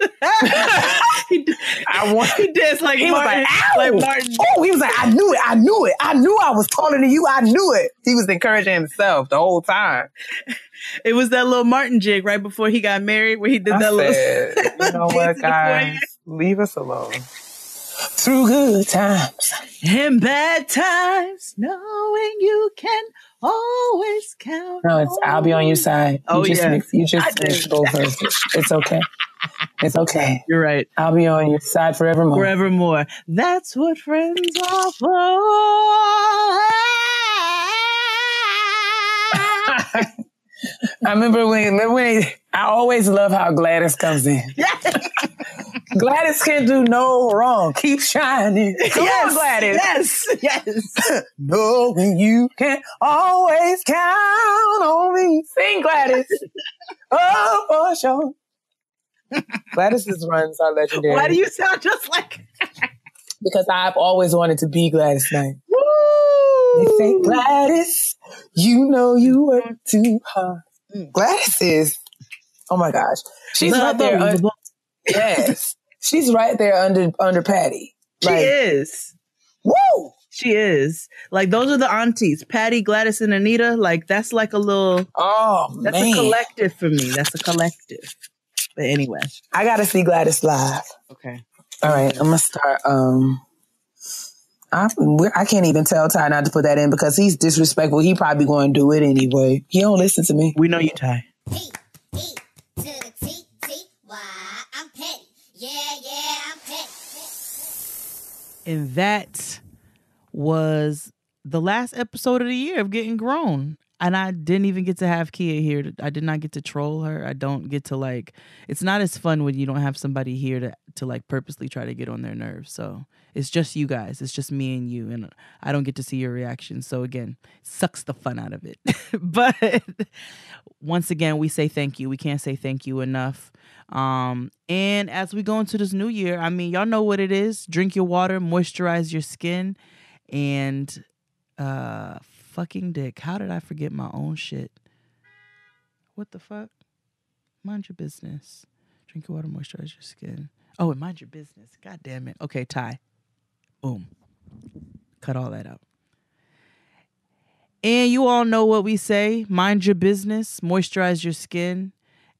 he, I want, he danced like he was Martin. like, like Martin. Oh, he was like, I knew it. I knew it. I knew I was taller than you. I knew it. He was encouraging himself the whole time. It was that little Martin jig right before he got married where he did I that little. you know what, guys? Leave us alone. Through good times. In bad times, knowing you can always count. No, it's I'll be on your side. Oh, just yeah. mix, you just mix verses. It's okay. It's okay. You're right. I'll be on your side forevermore. Forevermore. That's what friends are for. I remember when, remember when he, I always love how Gladys comes in. Gladys can do no wrong. Keep shining. Come on, Gladys. Yes, yes. Knowing you can always count on me. Sing, Gladys. oh, for sure. Gladys's runs are legendary. Why do you sound just like? Because I've always wanted to be Gladys Knight. They say, Gladys, you know you work too hard. Mm. Gladys is, oh my gosh, she's right there. yes, she's right there under under Patti. She is. woo! She is. Like those are the aunties. Patti, Gladys, and Anita. Like that's like a little. Oh That's man, a collective for me. That's a collective. But anyway. I gotta see Gladys live. Okay. All right, I'm gonna start. Um, I I can't even tell Ty not to put that in because he's disrespectful. He probably going to do it anyway. He don't listen to me. We know you, Ty. to the T T Y. I'm petty. Yeah, yeah, I'm petty. And that was the last episode of the year of Getting Grown. And I didn't even get to have Keia here. I did not get to troll her. I don't get to like it's not as fun when you don't have somebody here to to like purposely try to get on their nerves. So it's just you guys. It's just me and you. And I don't get to see your reaction. So again, sucks the fun out of it. but once again, we say thank you. We can't say thank you enough. Um, and as we go into this new year, I mean, y'all know what it is. Drink your water, moisturize your skin, and uh fucking dick. How did I forget my own shit? What the fuck? Mind your business. Drink your water, moisturize your skin. Oh, and mind your business. God damn it. Okay, Ty. Boom. Cut all that out. And you all know what we say mind your business, moisturize your skin,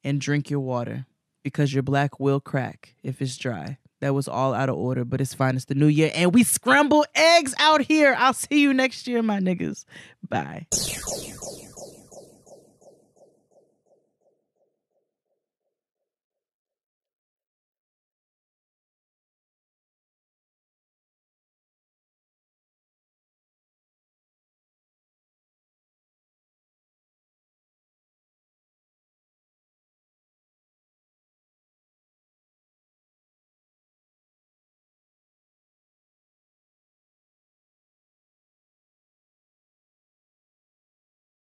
and drink your water because your black will crack if it's dry. That was all out of order, but it's fine. It's the new year, and we scramble eggs out here. I'll see you next year, my niggas. Bye.